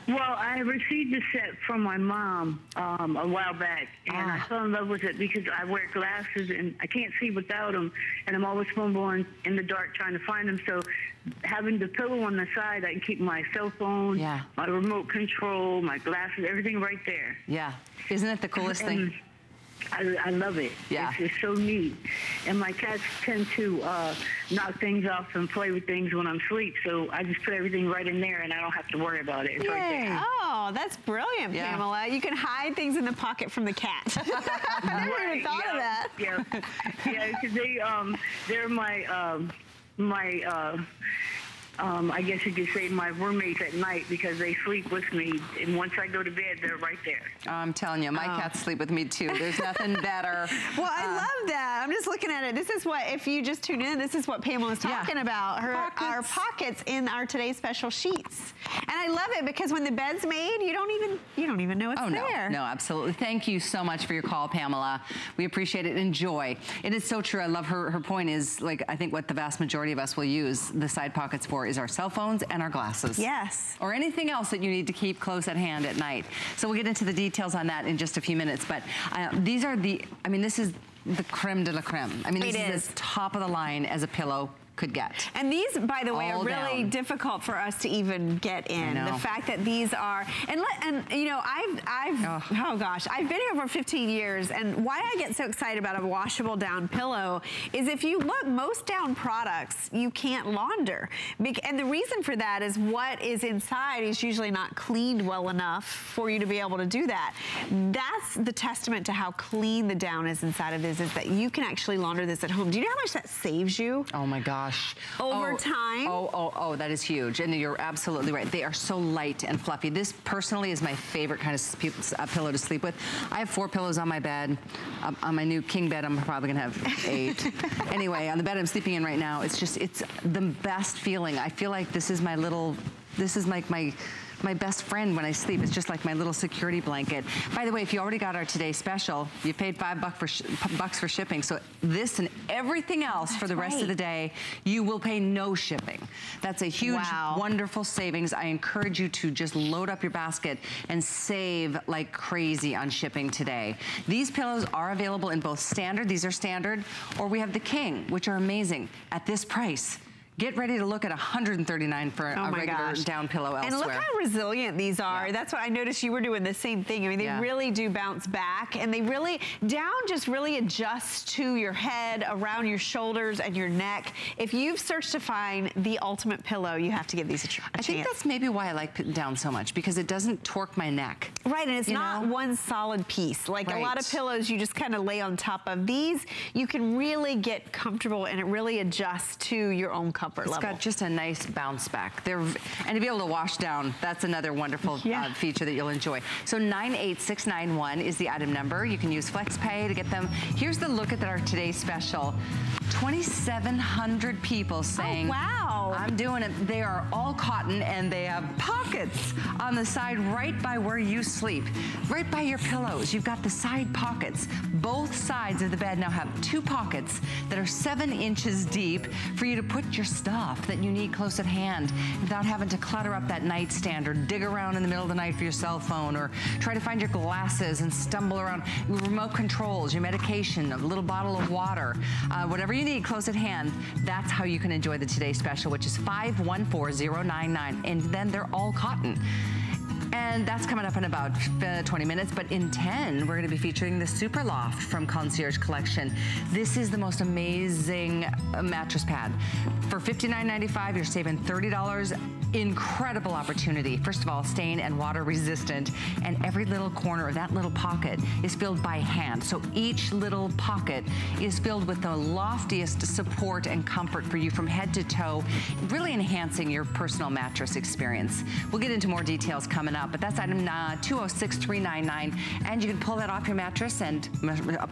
Well, I received a set from my mom um, a while back, and
Ah.
I fell in love with it because I wear glasses and I can't see without them, and I'm always fumbling in the dark trying to find them. So, having the pillow on the side, I can keep my cell phone,
Yeah.
my remote control, my glasses, everything right there.
Yeah. Isn't it the coolest thing?
And I, I love it.
Yeah.
It's, it's so neat. And my cats tend to uh, knock things off and play with things when I'm asleep. So I just put everything right in there and I don't have to worry about it. It's right there.
Oh, that's brilliant,
Yeah.
Pamela. You can hide things in the pocket from the cat. I never even thought
yeah,
of that.
Yeah, yeah, because they um they're my um my uh um I guess you could say my roommates at night because they sleep with me and once I go to bed they're right there.
I'm telling you, my cats sleep with me too. There's nothing better.
Well, I
Uh,
love that. Just looking at it. This is what, if you just tune in, this is what Pamela's
Yeah.
talking about. Her our
Pockets.
pockets in our today's special sheets. And I love it because when the bed's made, you don't even you don't even know it's
Oh, no,
there.
no, absolutely. Thank you so much for your call, Pamela. We appreciate it. Enjoy. It is so true. I love her. Her point is, like, I think what the vast majority of us will use the side pockets for is our cell phones and our glasses.
Yes.
Or anything else that you need to keep close at hand at night. So we'll get into the details on that in just a few minutes. But uh, these are the, I mean, this is the creme de la creme. I mean, this
It
is,
is.
as top of the line as a pillow could get.
And these, by the way,
All
are really
down.
difficult for us to even get in. The fact that these are, and let, and you know, I've, I've, oh gosh, I've been here for 15 years, and why I get so excited about a washable down pillow is if you look, most down products you can't launder, and the reason for that is what is inside is usually not cleaned well enough for you to be able to do that. That's the testament to how clean the down is inside of this, is that you can actually launder this at home. Do you know how much that saves you?
Oh my gosh.
Over
Oh,
time?
Oh, oh, oh, that is huge. And you're absolutely right. They are so light and fluffy. This personally is my favorite kind of uh, pillow to sleep with. I have four pillows on my bed. Um, on my new king bed, I'm probably gonna have eight. anyway, on the bed I'm sleeping in right now, it's just, it's the best feeling. I feel like this is my little, this is like my, my best friend when I sleep. It's just like my little security blanket. By the way, if you already got our today special, you paid five buck for bucks for shipping. So this and everything else for the rest of the day, you will pay no shipping. That's a huge,
Wow.
wonderful savings. I encourage you to just load up your basket and save like crazy on shipping today. These pillows are available in both standard, these are standard, or we have the king, which are amazing at this price. Get ready to look at 139 for
Oh
a regular
gosh.
down pillow elsewhere.
And look how resilient these are.
Yeah.
That's what I noticed you were doing the same thing. I mean, they
Yeah.
really do bounce back and they really, down just really adjusts to your head, around your shoulders and your neck. If you've searched to find the ultimate pillow, you have to give these a, tr- a
I think that's maybe why I like p- down so much because it doesn't torque my neck.
Right, and it's not
know?
one solid piece. Like a lot of pillows, you just kind of lay on top of these. You can really get comfortable, and it really adjusts to your own comfort
It's
level.
got just a nice bounce back. They're, and to be able to wash down, that's another wonderful
Yeah.
uh, feature that you'll enjoy. So 98691 is the item number. You can use FlexPay to get them. Here's the look at our today's special. 2,700 people saying,
Oh, wow.
I'm doing it. They are all cotton and they have pockets on the side right by where you sleep, right by your pillows. You've got the side pockets. Both sides of the bed now have two pockets that are seven inches deep for you to put your stuff that you need close at hand without having to clutter up that nightstand or dig around in the middle of the night for your cell phone or try to find your glasses and stumble around your remote controls, your medication, a little bottle of water, uh, whatever you need close at hand. That's how you can enjoy the Today Special, which is 514099. And then they're all cotton. And that's coming up in about uh, 20 minutes. But in 10, we're going to be featuring the Super Loft from Concierge Collection. This is the most amazing uh, mattress pad. For $59.95, you're saving $30 incredible opportunity. First of all, stain and water resistant, and every little corner of that little pocket is filled by hand. So each little pocket is filled with the loftiest support and comfort for you from head to toe, really enhancing your personal mattress experience. We'll get into more details coming up, but that's item uh, 206399, and you can pull that off your mattress and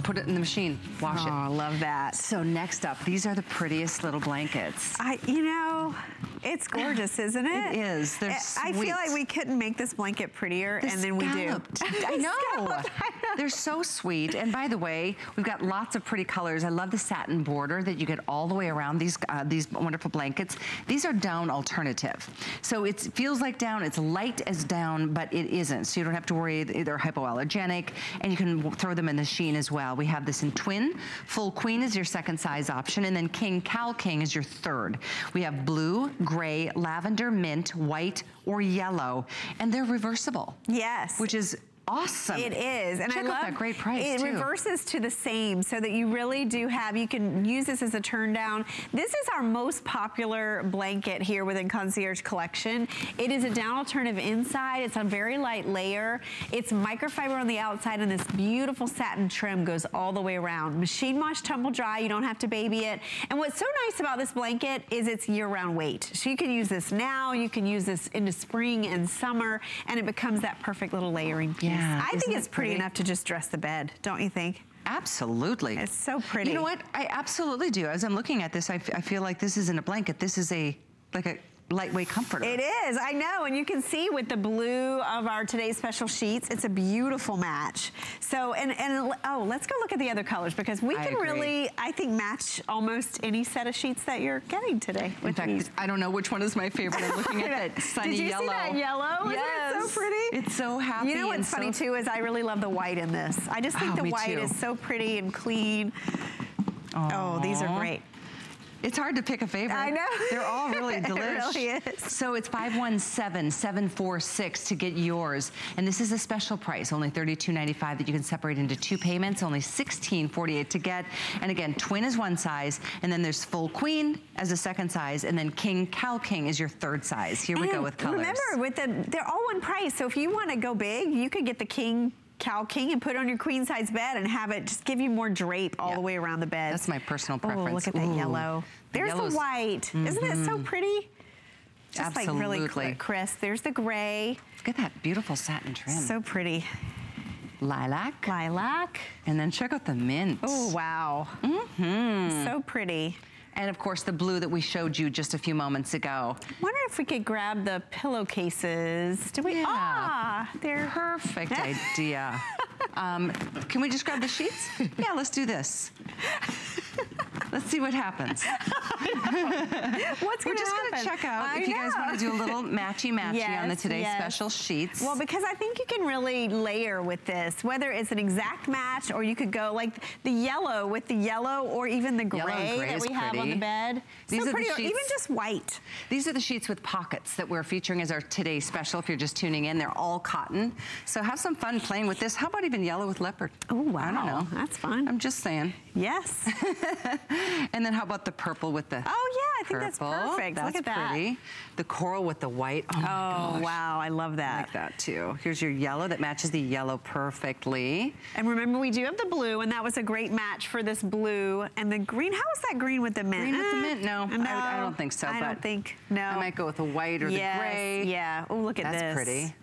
put it in the machine, wash it.
oh,
it.
I love that.
So next up, these are the prettiest little blankets.
I, you know, it's gorgeous, isn't it?
It is. They're
I feel like we couldn't make this blanket prettier,
They're
and then we do.
I know. They're so sweet. And by the way, we've got lots of pretty colors. I love the satin border that you get all the way around these uh, these wonderful blankets. These are down alternative. So it feels like down. It's light as down, but it isn't. So you don't have to worry they're hypoallergenic, and you can throw them in the sheen as well. We have this in twin. Full queen is your second size option, and then king cal king is your third. We have blue, gray, lavender, mint, white, or yellow, and they're reversible.
Yes.
Which is awesome.
It is. And
Check
I love
that great price
It
too.
reverses to the same so that you really do have, you can use this as a turn down. This is our most popular blanket here within Concierge Collection. It is a down alternative inside. It's a very light layer. It's microfiber on the outside and this beautiful satin trim goes all the way around. Machine wash, tumble dry. You don't have to baby it. And what's so nice about this blanket is it's year round weight. So you can use this now. You can use this into spring and summer and it becomes that perfect little layering piece.
Yeah,
I think it's pretty,
pretty?
enough to just dress the bed, don't you think?
Absolutely.
It's so pretty.
You know what? I absolutely do. As I'm looking at this, I, f- I feel like this isn't a blanket. This is a, like a lightweight comforter.
It is, I know, and you can see with the blue of our today's special sheets, it's a beautiful match. So, and, and oh, let's go look at the other colors because we
I
can
agree.
really, I think, match almost any set of sheets that you're getting today.
In fact, I don't know which one is my favorite. I'm looking at that sunny
Did you
yellow.
see that yellow? Isn't it
Yes.
so pretty?
It's so happy.
You know what's funny
so-
too is I really love the white in this. I just think
Oh,
the white
too.
is so pretty and clean. Oh, these are great.
It's hard to pick a favorite.
I know.
They're all really
It
delicious.
really is.
So it's 517-746 to get yours. And this is a special price, only $32.95 that you can separate into two payments, only $16.48 to get. And again, twin is one size, and then there's full queen as a second size, and then king cal king is your third size. Here we go
mm,
with colors.
Remember, with the they're all one price. So if you want to go big, you could get the king. Cal King and put it on your queen size bed and have it just give you more drape all the way around the bed.
That's my personal
Oh,
preference.
look at that
Ooh.
yellow. There's the
yellow's-
white. Isn't it so
Mhm.
pretty? Just like really
Absolutely.
cl- crisp. There's the gray.
Look at that beautiful satin trim.
So pretty.
Lilac.
Lilac.
And then check out the mint.
Oh, wow.
Mm-hmm.
So pretty.
And of course, the blue that we showed you just a few moments ago.
Wonder if we could grab the pillowcases. Do we?
Yeah.
Ah, they're
Perfect idea. Um, can we just grab the sheets? Yeah, let's do this. Let's see what happens.
What's
We're just
happen?
gonna check out
I
if you guys want to do a little matchy-matchy on the
Yes,
today's
yes.
special sheets.
Well, because I think you can really layer with this, whether it's an exact match or you could go like the yellow with the yellow or even the gray,
gray
that we have on the
pretty.
bed.
These
so
are the
pretty, or even just white.
These are the sheets with pockets that we're featuring as our today's special. If you're just tuning in, they're all cotton. So have some fun playing with this. How about even yellow with leopard?
Oh, wow.
I don't know.
That's fun.
I'm just saying.
Yes.
and then how about the purple with the
Oh, yeah, I think that's perfect.
That's
Look at that.
pretty. The coral with the white. Oh, my
Oh, wow. I love
I
that.
like that too. Here's your yellow that matches the yellow perfectly.
And remember, we do have the blue, and that was a great match for this blue. And the green, how is that green with the mint?
Green with the
Eh,
mint? No, I- I don't think so, but
I don't think, no.
I might go with the white or
yes,
the gray.
Yeah. Oh, look at
That's
this.
pretty.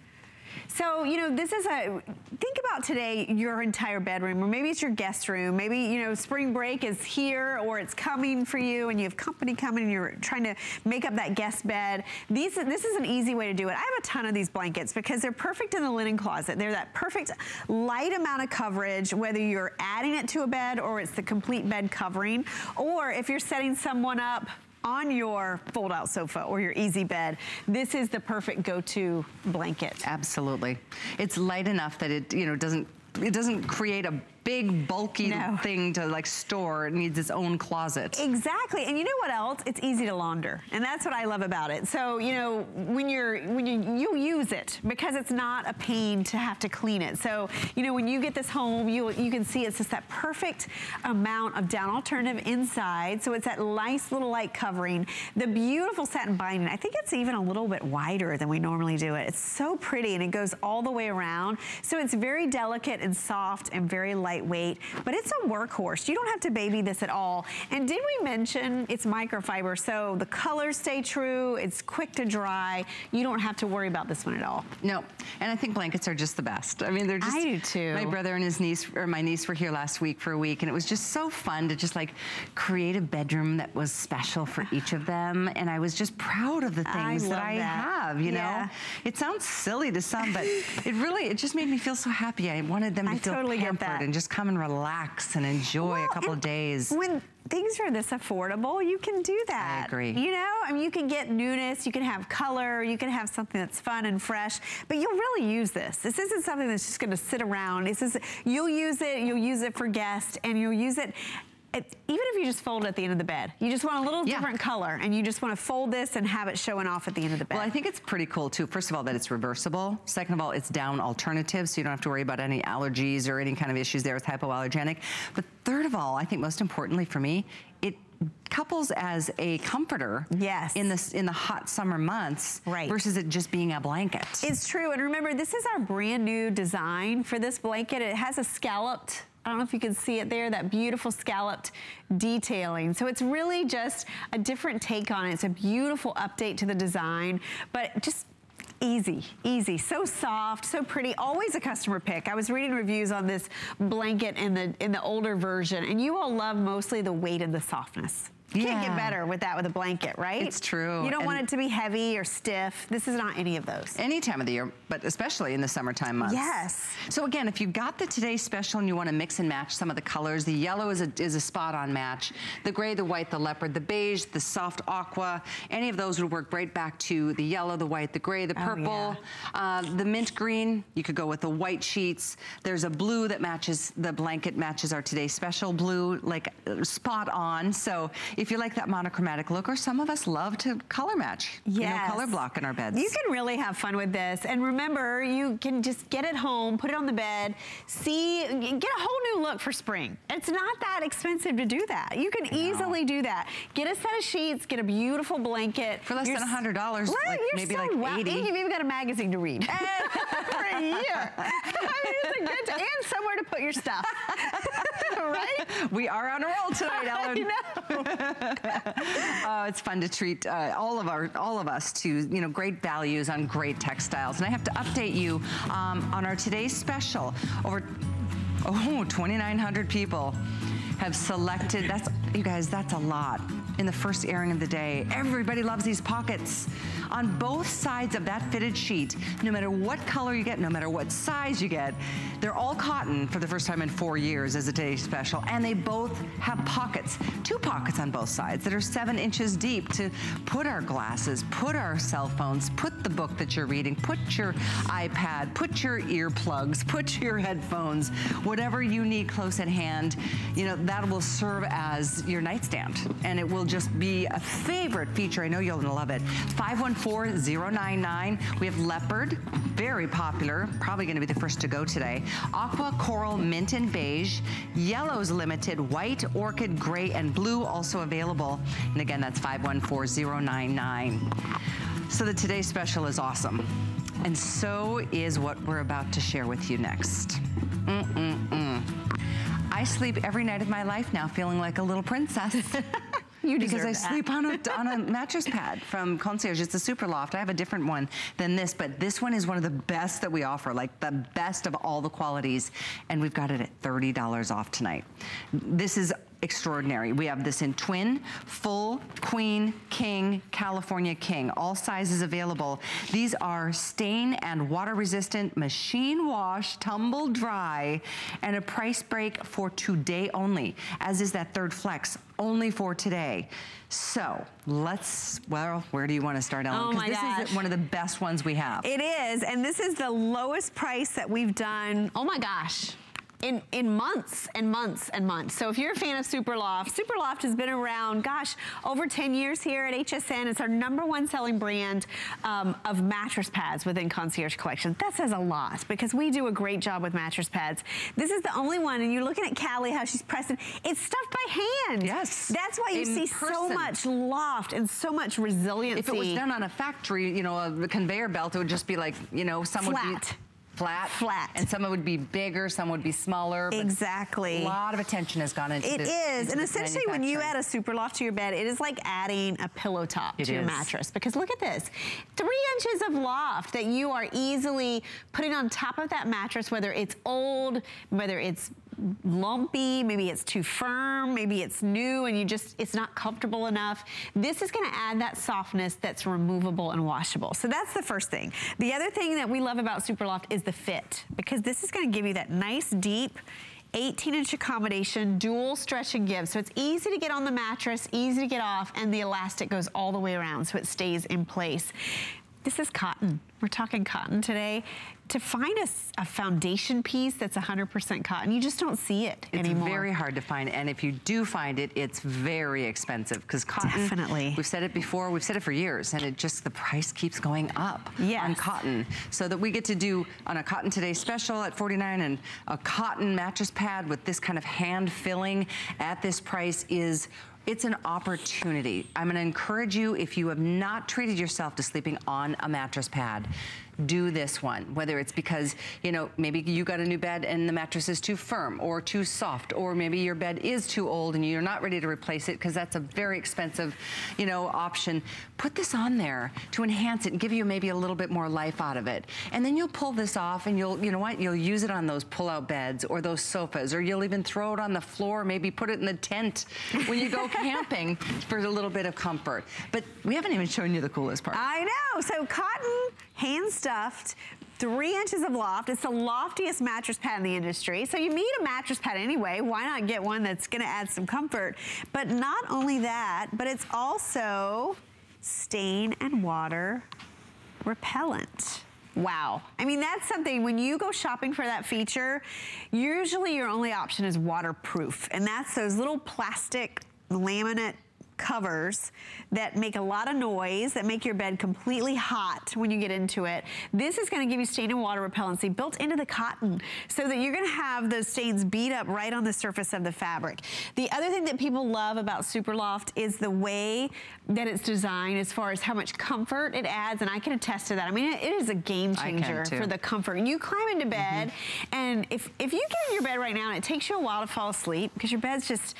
So, you know, this is a, think about today your entire bedroom, or maybe it's your guest room. Maybe, you know, spring break is here or it's coming for you and you have company coming and you're trying to make up that guest bed. These, this is an easy way to do it. I have a ton of these blankets because they're perfect in the linen closet. They're that perfect light amount of coverage, whether you're adding it to a bed or it's the complete bed covering, or if you're setting someone up on your fold-out sofa or your easy bed, this is the perfect go-to blanket.
Absolutely. It's light enough that it, you know, doesn't it doesn't create a big, bulky no. thing to like store. It needs its own closet.
Exactly. And you know what else? It's easy to launder. And that's what I love about it. So, you know, when you're, when you, you use it because it's not a pain to have to clean it. So, you know, when you get this home, you, you can see it's just that perfect amount of down alternative inside. So it's that nice little light covering. The beautiful satin binding. I think it's even a little bit wider than we normally do it. It's so pretty and it goes all the way around. So it's very delicate and soft and very light lightweight, but it's a workhorse. You don't have to baby this at all. And did we mention it's microfiber, so the colors stay true, it's quick to dry. You don't have to worry about this one at all.
No, and I think blankets are just the best. I mean, they're just- I
do too.
My brother and his niece, or my niece were here last week for a week, and it was just so fun to just like create a bedroom that was special for each of them. And I was just proud of the things
I
that I
that.
have, you
yeah.
know? It sounds silly to some, but it really, it just made me feel so happy. I wanted them to
I
feel
totally
pampered and just just come and relax and enjoy
well,
a couple of days.
When things are this affordable, you can do that.
I agree.
You know, I mean, you can get newness, you can have color, you can have something that's fun and fresh, but you'll really use this. This isn't something that's just gonna sit around. This is, you'll use it, you'll use it for guests, and you'll use it it, even if you just fold it at the end of the bed, you just want a little yeah. different color and you just want to fold this and have it showing off at the end of the bed.
Well, I think it's pretty cool too. First of all, that it's reversible. Second of all, it's down alternative, so you don't have to worry about any allergies or any kind of issues there with hypoallergenic. But third of all, I think most importantly for me, it couples as a comforter
yes.
in the, in the hot summer months right. versus it just being a blanket.
It's true. And remember, this is our brand new design for this blanket. It has a scalloped I don't know if you can see it there, that beautiful scalloped detailing. So it's really just a different take on it. It's a beautiful update to the design, but just easy, easy, so soft, so pretty, always a customer pick. I was reading reviews on this blanket in the in the older version, and you all love mostly the weight and the softness. Yeah. can't get better with that with a blanket, right?
It's true.
You don't and want it to be heavy or stiff. This is not any of those.
Any time of the year, but especially in the summertime months.
Yes.
So again, if you've got the Today Special and you want to mix and match some of the colors, the yellow is a, is a spot on match. The gray, the white, the leopard, the beige, the soft aqua, any of those would work right back to the yellow, the white, the gray, the purple. Oh, yeah. uh, the mint green, you could go with the white sheets. There's a blue that matches, the blanket matches our Today Special blue, like uh, spot on. So if you like that monochromatic look, or some of us love to color match, yes. you know, color block in our beds.
You can really have fun with this. And remember, you can just get it home, put it on the bed, see, get a whole new look for spring. It's not that expensive to do that. You can easily do that. Get a set of sheets, get a beautiful blanket.
For less you're than $100, well, like maybe so like well, 80
And you've even got a magazine to read. for a year. I mean, it's a good, and somewhere to put your stuff. right?
We are on a roll tonight, Ellen. oh, it's fun to treat uh, all of our, all of us to, you know, great values on great textiles. And I have to update you um, on our today's special. Over, oh, 2,900 people have selected, that's, you guys, that's a lot in the first airing of the day. Everybody loves these pockets. On both sides of that fitted sheet, no matter what color you get, no matter what size you get, they're all cotton for the first time in four years as a day special, and they both have pockets, two pockets on both sides that are seven inches deep to put our glasses, put our cell phones, put the book that you're reading, put your iPad, put your earplugs, put your headphones, whatever you need close at hand, you know, that will serve as your nightstand, and it will just be a favorite feature. I know you'll love it. 514099. We have leopard, very popular, probably gonna be the first to go today. Aqua, coral, mint, and beige. Yellow's limited, white, orchid, gray, and blue also available. And again, that's 514099. So the Today Special is awesome. And so is what we're about to share with you next. Mm-mm-mm. I sleep every night of my life now feeling like a little princess.
You
because I
that.
sleep on a, on a mattress pad from Concierge. It's a super loft. I have a different one than this, but this one is one of the best that we offer, like the best of all the qualities. And we've got it at $30 off tonight. This is extraordinary. We have this in twin, full, queen, king, California king, all sizes available. These are stain and water resistant, machine wash, tumble dry, and a price break for today only, as is that third flex, only for today. So let's, well, where do you want to start, Ellen?
Oh my
this
gosh.
is one of the best ones we have.
It is, and this is the lowest price that we've done, oh my gosh, in, in months and months and months. So if you're a fan of Superloft, Superloft has been around, gosh, over 10 years here at HSN. It's our number one selling brand um, of mattress pads within Concierge Collection. That says a lot because we do a great job with mattress pads. This is the only one, and you're looking at Callie, how she's pressing. It's stuffed by hand.
Yes.
That's why you
In
see so much loft and so much resiliency.
If it was done on a factory, you know, a conveyor belt, it would just be like, you know, some would
Flat.
Flat.
Flat.
And some would be bigger, some would be smaller.
Exactly.
A lot of attention has gone into
It
this.
is, and essentially when you add a super loft to your bed, it is like adding a pillow top
It
to your mattress. Because look at this, three inches of loft that you are easily putting on top of that mattress, whether it's old, whether it's lumpy, maybe it's too firm, maybe it's new and you just, it's not comfortable enough. This is gonna add that softness that's removable and washable. So that's the first thing. The other thing that we love about Superloft is the fit, because this is gonna give you that nice deep 18 inch accommodation, dual stretch and give. So it's easy to get on the mattress, easy to get off, and the elastic goes all the way around so it stays in place. This is cotton. We're talking cotton today. To find a foundation piece that's 100% cotton, you just don't see it
It's
anymore.
very hard to find, and if you do find it, it's very expensive because cotton.
Definitely.
We've said it before. We've said it for years, and it just the price keeps going up on cotton. So that we get to do on a cotton today special at 49, and a cotton mattress pad with this kind of hand filling at this price is. It's an opportunity. I'm going to encourage you if you have not treated yourself to sleeping on a mattress pad, do this one. Whether it's because, you know, maybe you got a new bed and the mattress is too firm or too soft, or maybe your bed is too old and you're not ready to replace it because that's a very expensive, you know, option. Put this on there to enhance it and give you maybe a little bit more life out of it. And then you'll pull this off and you'll, you know what, you'll use it on those pull-out beds or those sofas, or you'll even throw it on the floor, maybe put it in the tent when you go camping for a little bit of comfort. But we haven't even shown you the coolest part.
I know. So cotton, hand stuffed, three inches of loft. It's the loftiest mattress pad in the industry. So you need a mattress pad anyway. Why not get one that's gonna add some comfort? But not only that, but it's also stain and water repellent. Wow. I mean, that's something, when you go shopping for that feature, usually your only option is waterproof. And that's those little plastic laminate covers that make a lot of noise, that make your bed completely hot when you get into it. This is gonna give you stain and water repellency built into the cotton so that you're gonna have those stains beat up right on the surface of the fabric. The other thing that people love about Superloft is the way that it's designed as far as how much comfort it adds, and I can attest to that. I mean, it is a game changer for the comfort. You climb into bed, and if, if you get in your bed right now and it takes you a while to fall asleep because your bed's just,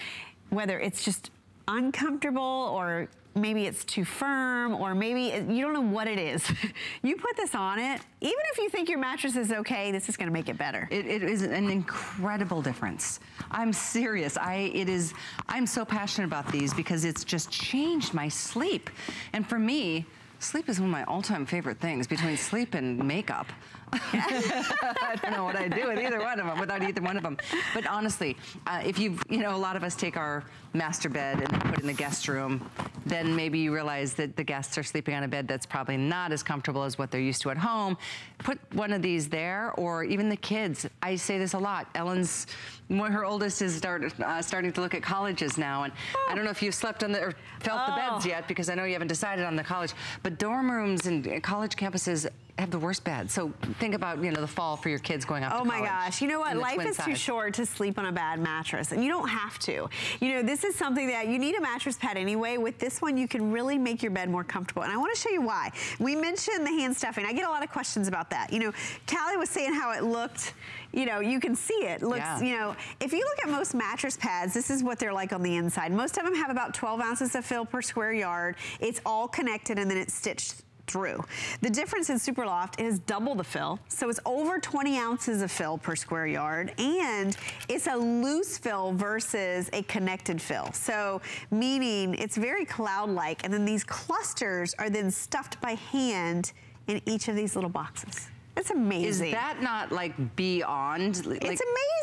whether it's just uncomfortable or maybe it's too firm or maybe it- you don't know what it is. you put this on it, even if you think your mattress is okay, this is gonna make it better.
It, it is an incredible difference. I'm serious. I it is. I'm so passionate about these because it's just changed my sleep. And for me, sleep is one of my all-time favorite things. Between sleep and makeup, I don't know what I'd do with either one of them without either one of them. But honestly, uh, if you you know, a lot of us take our master bed and put in the guest room, then maybe you realize that the guests are sleeping on a bed that's probably not as comfortable as what they're used to at home. Put one of these there, or even the kids. I say this a lot. Ellen's, her oldest is start, uh, starting to look at colleges now, and I don't know if you've slept on the or felt the beds
Oh.
yet because I know you haven't decided on the college. But dorm rooms and uh, college campuses have the worst beds. So think about you know the fall for your kids going off.
Oh my gosh. You know what? Life is too short to sleep on a bad mattress. And you don't have to. You know, this is something that you need a mattress pad anyway. With this one, you can really make your bed more comfortable. And I want to show you why. We mentioned the hand stuffing. I get a lot of questions about that. You know, Callie was saying how it looked, you know, you can see it. Looks,
Yeah.
you know, if you look at most mattress pads, this is what they're like on the inside. Most of them have about 12 ounces of fill per square yard. It's all connected and then it's stitched through. The difference in Superloft is double the fill. So it's over 20 ounces of fill per square yard and it's a loose fill versus a connected fill. So meaning it's very cloud-like and then these clusters are then stuffed by hand in each of these little boxes. It's amazing.
Is that not like beyond? Like,
It's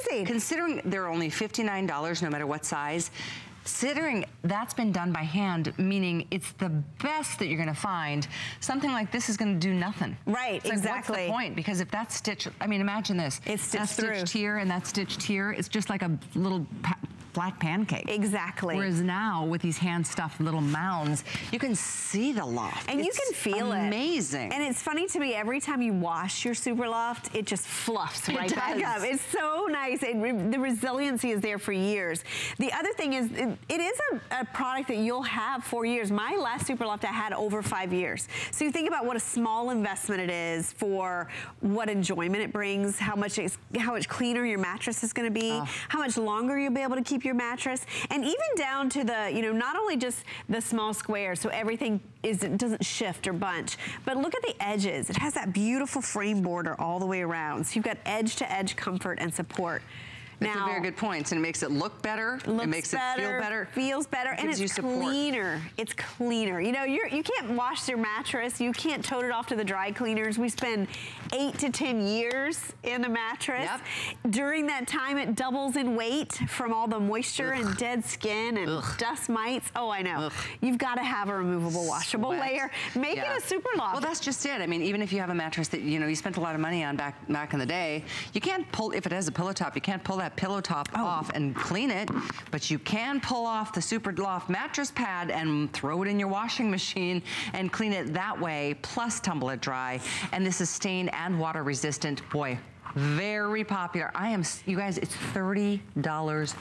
amazing.
Considering they're only $59 no matter what size, considering that's been done by hand, meaning it's the best that you're gonna find, something like this is gonna do nothing.
Right,
It's like,
exactly.
what's the point? Because if that stitch, I mean, imagine this.
It's stitched
that's stitched
through.
here and that's stitched here. It's just like a little flat pancake.
Exactly.
Whereas now, with these hand-stuffed little mounds, you can see the loft.
And you can feel it.
Amazing.
And it's funny to me, every time you wash your Super Loft, it just fluffs
It
right back
does.
up. It's so nice. It, re- the resiliency is there for years. The other thing is, it, it is a, a product that you'll have for years. My last Super Loft I had over five years. So you think about what a small investment it is for what enjoyment it brings, how much, it's, how much cleaner your mattress is gonna be,
Oh.
how much longer you'll be able to keep your mattress, and even down to the, you know, not only just the small square, so everything is doesn't shift or bunch, but look at the edges. It has that beautiful frame border all the way around. So you've got edge to edge comfort and support.
That's a very good point, and it makes it look better.
Looks
it makes it feel better.
Feels better, and it's cleaner. It's cleaner. You know, you're, you can't wash your mattress. You can't tote it off to the dry cleaners. We spend eight to 10 years in a mattress. During that time, it doubles in weight from all the moisture and dead skin and dust mites. Oh, I know. You've got to have a removable, washable
Sweat.
layer. Make
Yeah.
it a super loft.
Well, that's just it. I mean, even if you have a mattress that you know you spent a lot of money on back back in the day, you can't pull if it has a pillow top. You can't pull that pillow top
Oh.
off and clean it, but you can pull off the Super Loft mattress pad and throw it in your washing machine and clean it that way. Plus, tumble it dry. And this is stain and water resistant. Boy. Very popular. I am, you guys, it's $30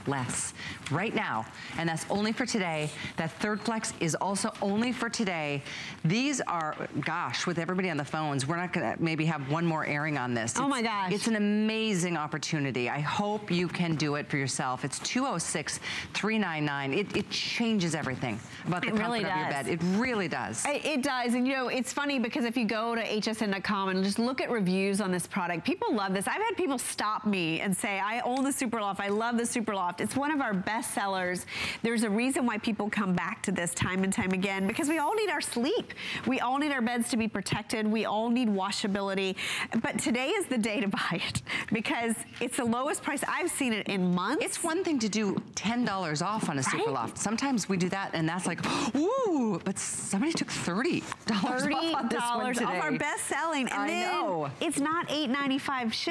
less right now. And that's only for today. That third flex is also only for today. These are, gosh, with everybody on the phones, we're not gonna maybe have one more airing on this.
Oh my
It's-
gosh.
It's an amazing opportunity. I hope you can do it for yourself. It's 206-399. It, it changes everything about the
It
comfort
really
of your bed. It really does.
It, it does, and you know, it's funny because if you go to hsn.com and just look at reviews on this product, people love this. I've had people stop me and say, I own the Superloft, I love the Superloft. It's one of our best sellers. There's a reason why people come back to this time and time again because we all need our sleep. We all need our beds to be protected. We all need washability. But today is the day to buy it because it's the lowest price I've seen it in months.
It's one thing to do $10 off on a Super Loft. Sometimes we do that and that's like, ooh, but somebody took $30 off on this one
$30
today.
off our best selling. And
I know.
it's not $8.95 shipping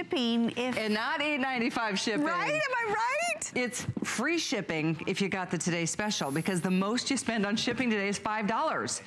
if
And not $8.95 shipping.
Right? Am I right?
It's free shipping if you got the today special because the most you spend on shipping today is $5.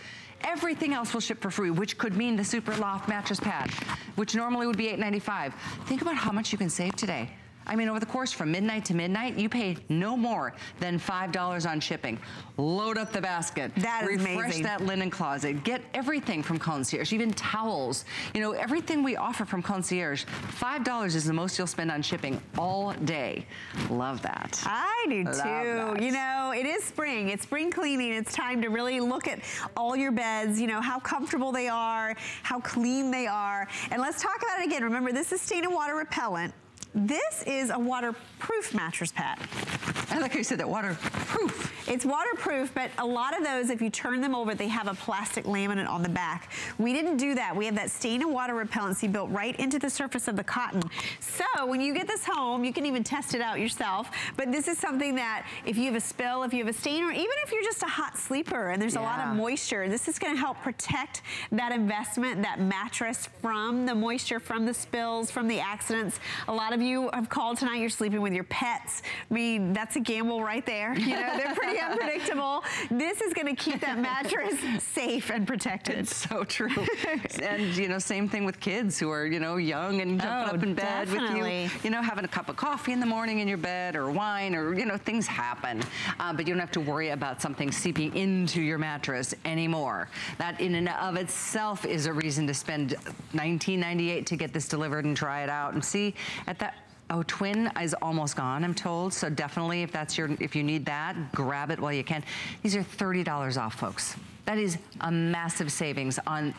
Everything else will ship for free, which could mean the Super Loft mattress pad, which normally would be $8.95. Think about how much you can save today. I mean, over the course from midnight to midnight, you pay no more than $5 on shipping. Load up the basket.
That is
Refresh
amazing.
that linen closet. Get everything from Concierge, even towels. You know, everything we offer from Concierge. $5 is the most you'll spend on shipping all day. Love that.
I do
Love
too.
that.
You know, it is spring. It's spring cleaning. It's time to really look at all your beds, you know, how comfortable they are, how clean they are. And let's talk about it again. Remember, this is stain and water repellent. This is a waterproof mattress pad.
I like how you said that waterproof.
It's waterproof, but a lot of those, if you turn them over, they have a plastic laminate on the back. We didn't do that. We have that stain and water repellency built right into the surface of the cotton. So when you get this home, you can even test it out yourself. But this is something that if you have a spill, if you have a stain, or even if you're just a hot sleeper and there's a lot of moisture, this is gonna help protect that investment, that mattress from the moisture, from the spills, from the accidents. A lot of you have called tonight, you're sleeping with your pets. I mean, that's a gamble right there. You know, they're pretty unpredictable. This is gonna keep that mattress safe and protected.
It's so true. and, you know, same thing with kids who are, you know, young and jumping
Oh,
up in bed
definitely.
with you, you know, having a cup of coffee in the morning in your bed or wine or, you know, things happen. Uh, but you don't have to worry about something seeping into your mattress anymore. That in and of itself is a reason to spend $19.98 to get this delivered and try it out. And see, at that Oh, twin is almost gone, I'm told. So definitely, if that's your, if you need that, grab it while you can. These are $30 off, folks. That is a massive savings on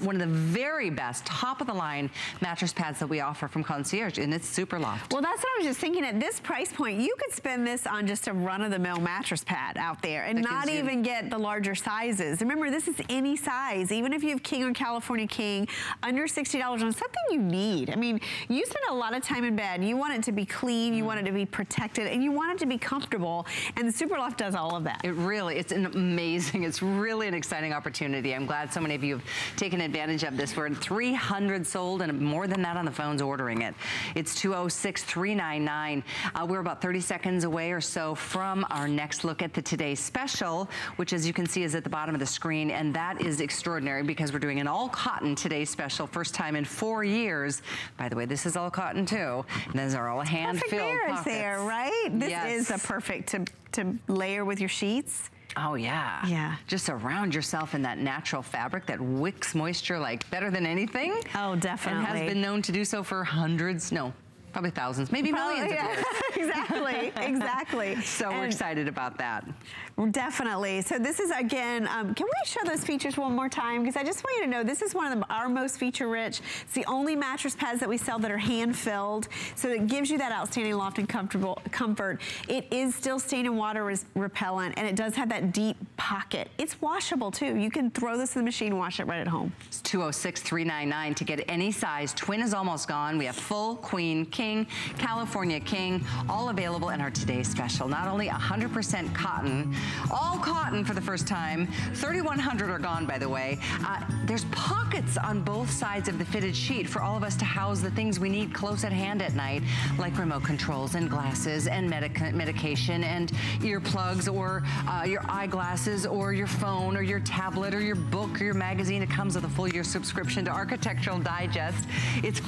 one of the very best, top of the line mattress pads that we offer from Concierge, and it's super loft.
Well, that's what I was just thinking. At this price point, you could spend this on just a run-of-the-mill mattress pad out there and not even get the larger sizes. Remember, this is any size. Even if you have King or California King, under $60 on something you need. I mean, you spend a lot of time in bed. You want it to be clean, you mm. want it to be protected, and you want it to be comfortable. And the Super Loft does all of that.
It really, it's an amazing, it's really an exciting opportunity. I'm glad so many of you have taken advantage of this. We're in 300 sold and more than that on the phones ordering it. It's 206-399. Uh, we're about 30 seconds away or so from our next look at the Today Special, which as you can see is at the bottom of the screen. And that is extraordinary because we're doing an all cotton Today Special, first time in four years. By the way, this is all cotton too. And those are all hand-filled pockets.
there, right? This
yes.
is a perfect to, to layer with your sheets.
Oh yeah.
Yeah.
Just surround yourself in that natural fabric that wicks moisture like better than anything.
Oh, definitely.
And has been known to do so for hundreds, no, probably thousands, maybe
Probably,
millions
yeah.
of years.
exactly, exactly.
So we're excited about that.
Definitely. So this is, again, um, can we show those features one more time? Because I just want you to know this is one of the, our most feature-rich. It's the only mattress pads that we sell that are hand-filled. So it gives you that outstanding loft and comfortable comfort. It is still stain and water repellent, and it does have that deep pocket. It's washable, too. You can throw this in the machine, wash it right at home.
It's 206-399 to get any size. Twin is almost gone. We have full, queen, king, California king, all available in our today's special. Not only 100% cotton, all cotton for the first time. 3,100 are gone, by the way. Uh, there's pockets on both sides of the fitted sheet for all of us to house the things we need close at hand at night, like remote controls and glasses and medica medication and earplugs or uh, your eyeglasses or your phone or your tablet or your book or your magazine. It comes with a full year subscription to Architectural Digest. It's